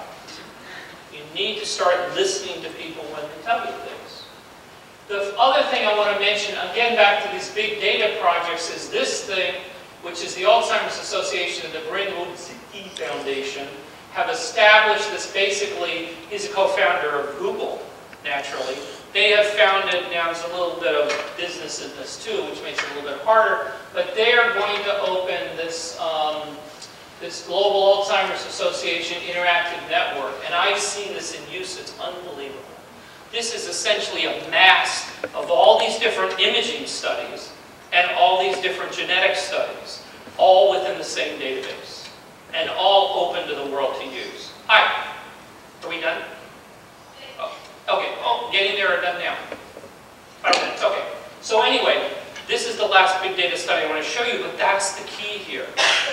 Need to start listening to people when they tell you things. The other thing I want to mention, again back to these big data projects, is this thing, which is the Alzheimer's Association and the Brindle E Foundation, have established this basically, he's a co-founder of Google, naturally, they have founded, now there's a little bit of business in this too, which makes it a little bit harder, but they are going to open this, um, this Global Alzheimer's Association Interactive Network, and I've seen this in use, it's unbelievable. This is essentially a mass of all these different imaging studies and all these different genetic studies, all within the same database, and all open to the world to use. Hi, are we done? Oh, Okay, oh, getting there or done now? Five minutes, okay. So anyway, this is the last big data study I want to show you, but that's the key here.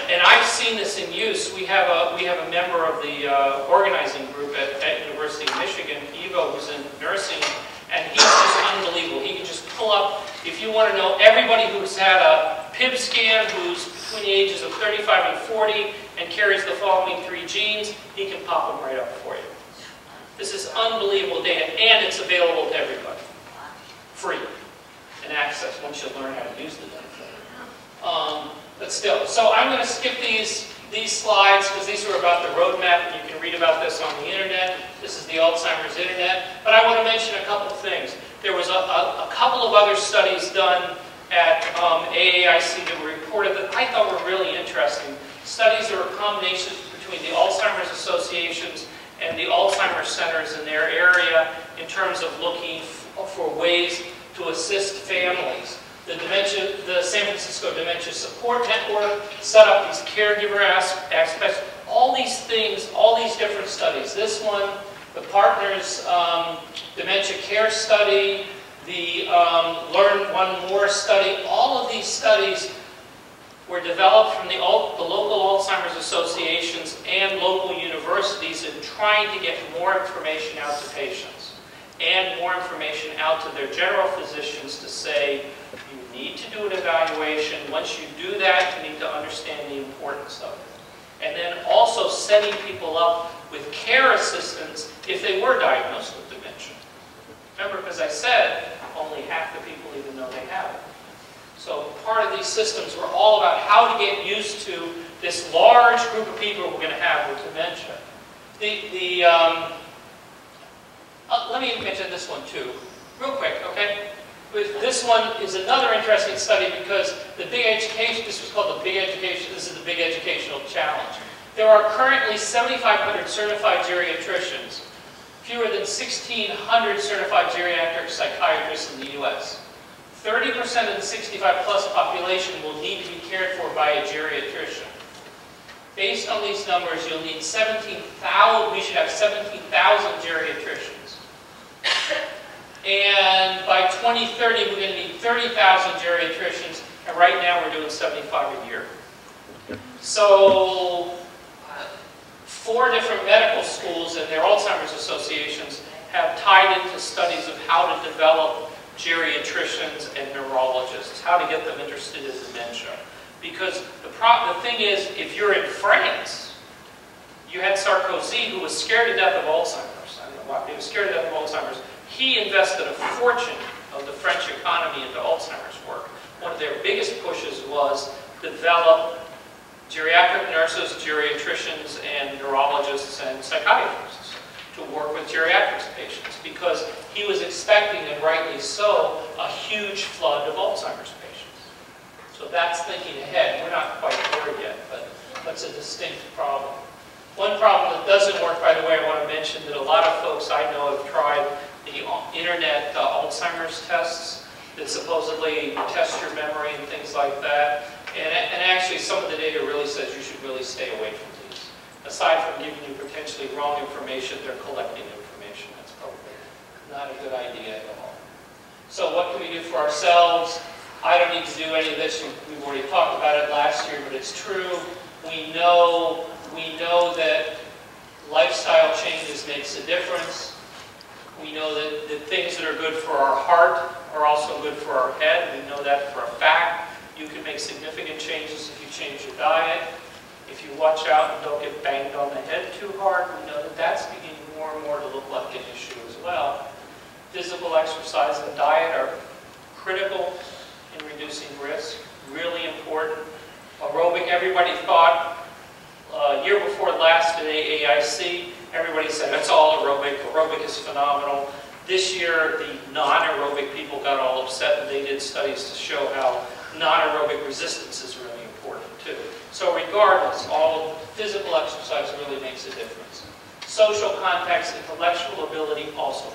And I've seen this in use. We have a, we have a member of the uh, organizing group at, at University of Michigan, Ivo, who's in nursing, and he's just unbelievable. He can just pull up, if you want to know everybody who's had a PIB scan, who's between the ages of 35 and 40, and carries the following three genes, he can pop them right up for you. This is unbelievable data, and it's available to everybody. Free and access once you learn how to use the damn thing. Um, but still, so I'm going to skip these these slides because these are about the roadmap, and you can read about this on the internet. This is the Alzheimer's Internet. But I want to mention a couple things. There was a, a, a couple of other studies done at um, AAIC that were reported that I thought were really interesting. Studies that were combinations between the Alzheimer's associations and the Alzheimer's centers in their area in terms of looking for ways to assist families. The dementia, the San Francisco Dementia Support Network set up these caregiver aspects, all these things, all these different studies. This one, the Partners um, Dementia Care Study, the um, Learn One More study, all of these studies were developed from the, the local Alzheimer's associations and local universities in trying to get more information out to patients and more information out to their general physicians to say, you need to do an evaluation. Once you do that, you need to understand the importance of it. And then also setting people up with care assistance if they were diagnosed with dementia. Remember, as I said, only half the people even know they have it. So part of these systems were all about how to get used to this large group of people we're going to have with dementia. The, the, um, uh, let me mention this one too, real quick, okay? This one is another interesting study because the big education, this was called the big education, this is the big educational challenge. There are currently 7,500 certified geriatricians, fewer than 1,600 certified geriatric psychiatrists in the U.S. 30% of the 65 plus population will need to be cared for by a geriatrician. Based on these numbers, you'll need 17,000, we should have 17,000 geriatricians. And by 2030, we're going to need 30,000 geriatricians, and right now we're doing 75 a year. So, four different medical schools and their Alzheimer's associations have tied into studies of how to develop geriatricians and neurologists, how to get them interested in dementia. Because the, pro- the thing is, if you're in France, you had Sarkozy who was scared to death of Alzheimer's. He was scared to death of Alzheimer's. He invested a fortune of the French economy into Alzheimer's work. One of their biggest pushes was to develop geriatric nurses, geriatricians, and neurologists and psychiatrists to work with geriatric patients because he was expecting, and rightly so, a huge flood of Alzheimer's patients. So that's thinking ahead. We're not quite there yet, but that's a distinct problem. One problem that doesn't work, by the way, I want to mention that a lot of folks I know have tried the internet uh, Alzheimer's tests that supposedly test your memory and things like that. And, and actually, some of the data really says you should really stay away from these. Aside from giving you potentially wrong information, they're collecting information. That's probably not a good idea at all. So what can we do for ourselves? I don't need to do any of this. We've already talked about it last year, but it's true. We know, we know that lifestyle changes makes a difference. We know that the things that are good for our heart are also good for our head. We know that for a fact. You can make significant changes if you change your diet. If you watch out and don't get banged on the head too hard, we know that that's beginning more and more to look like an issue as well. Physical exercise and diet are critical in reducing risk, really important. Aerobic, everybody thought, uh, year before last at AAIC, everybody said, that's all aerobic, aerobic is phenomenal. This year, the non-aerobic people got all upset and they did studies to show how non-aerobic resistance is really important too. So regardless, all physical exercise really makes a difference. Social contacts, intellectual ability also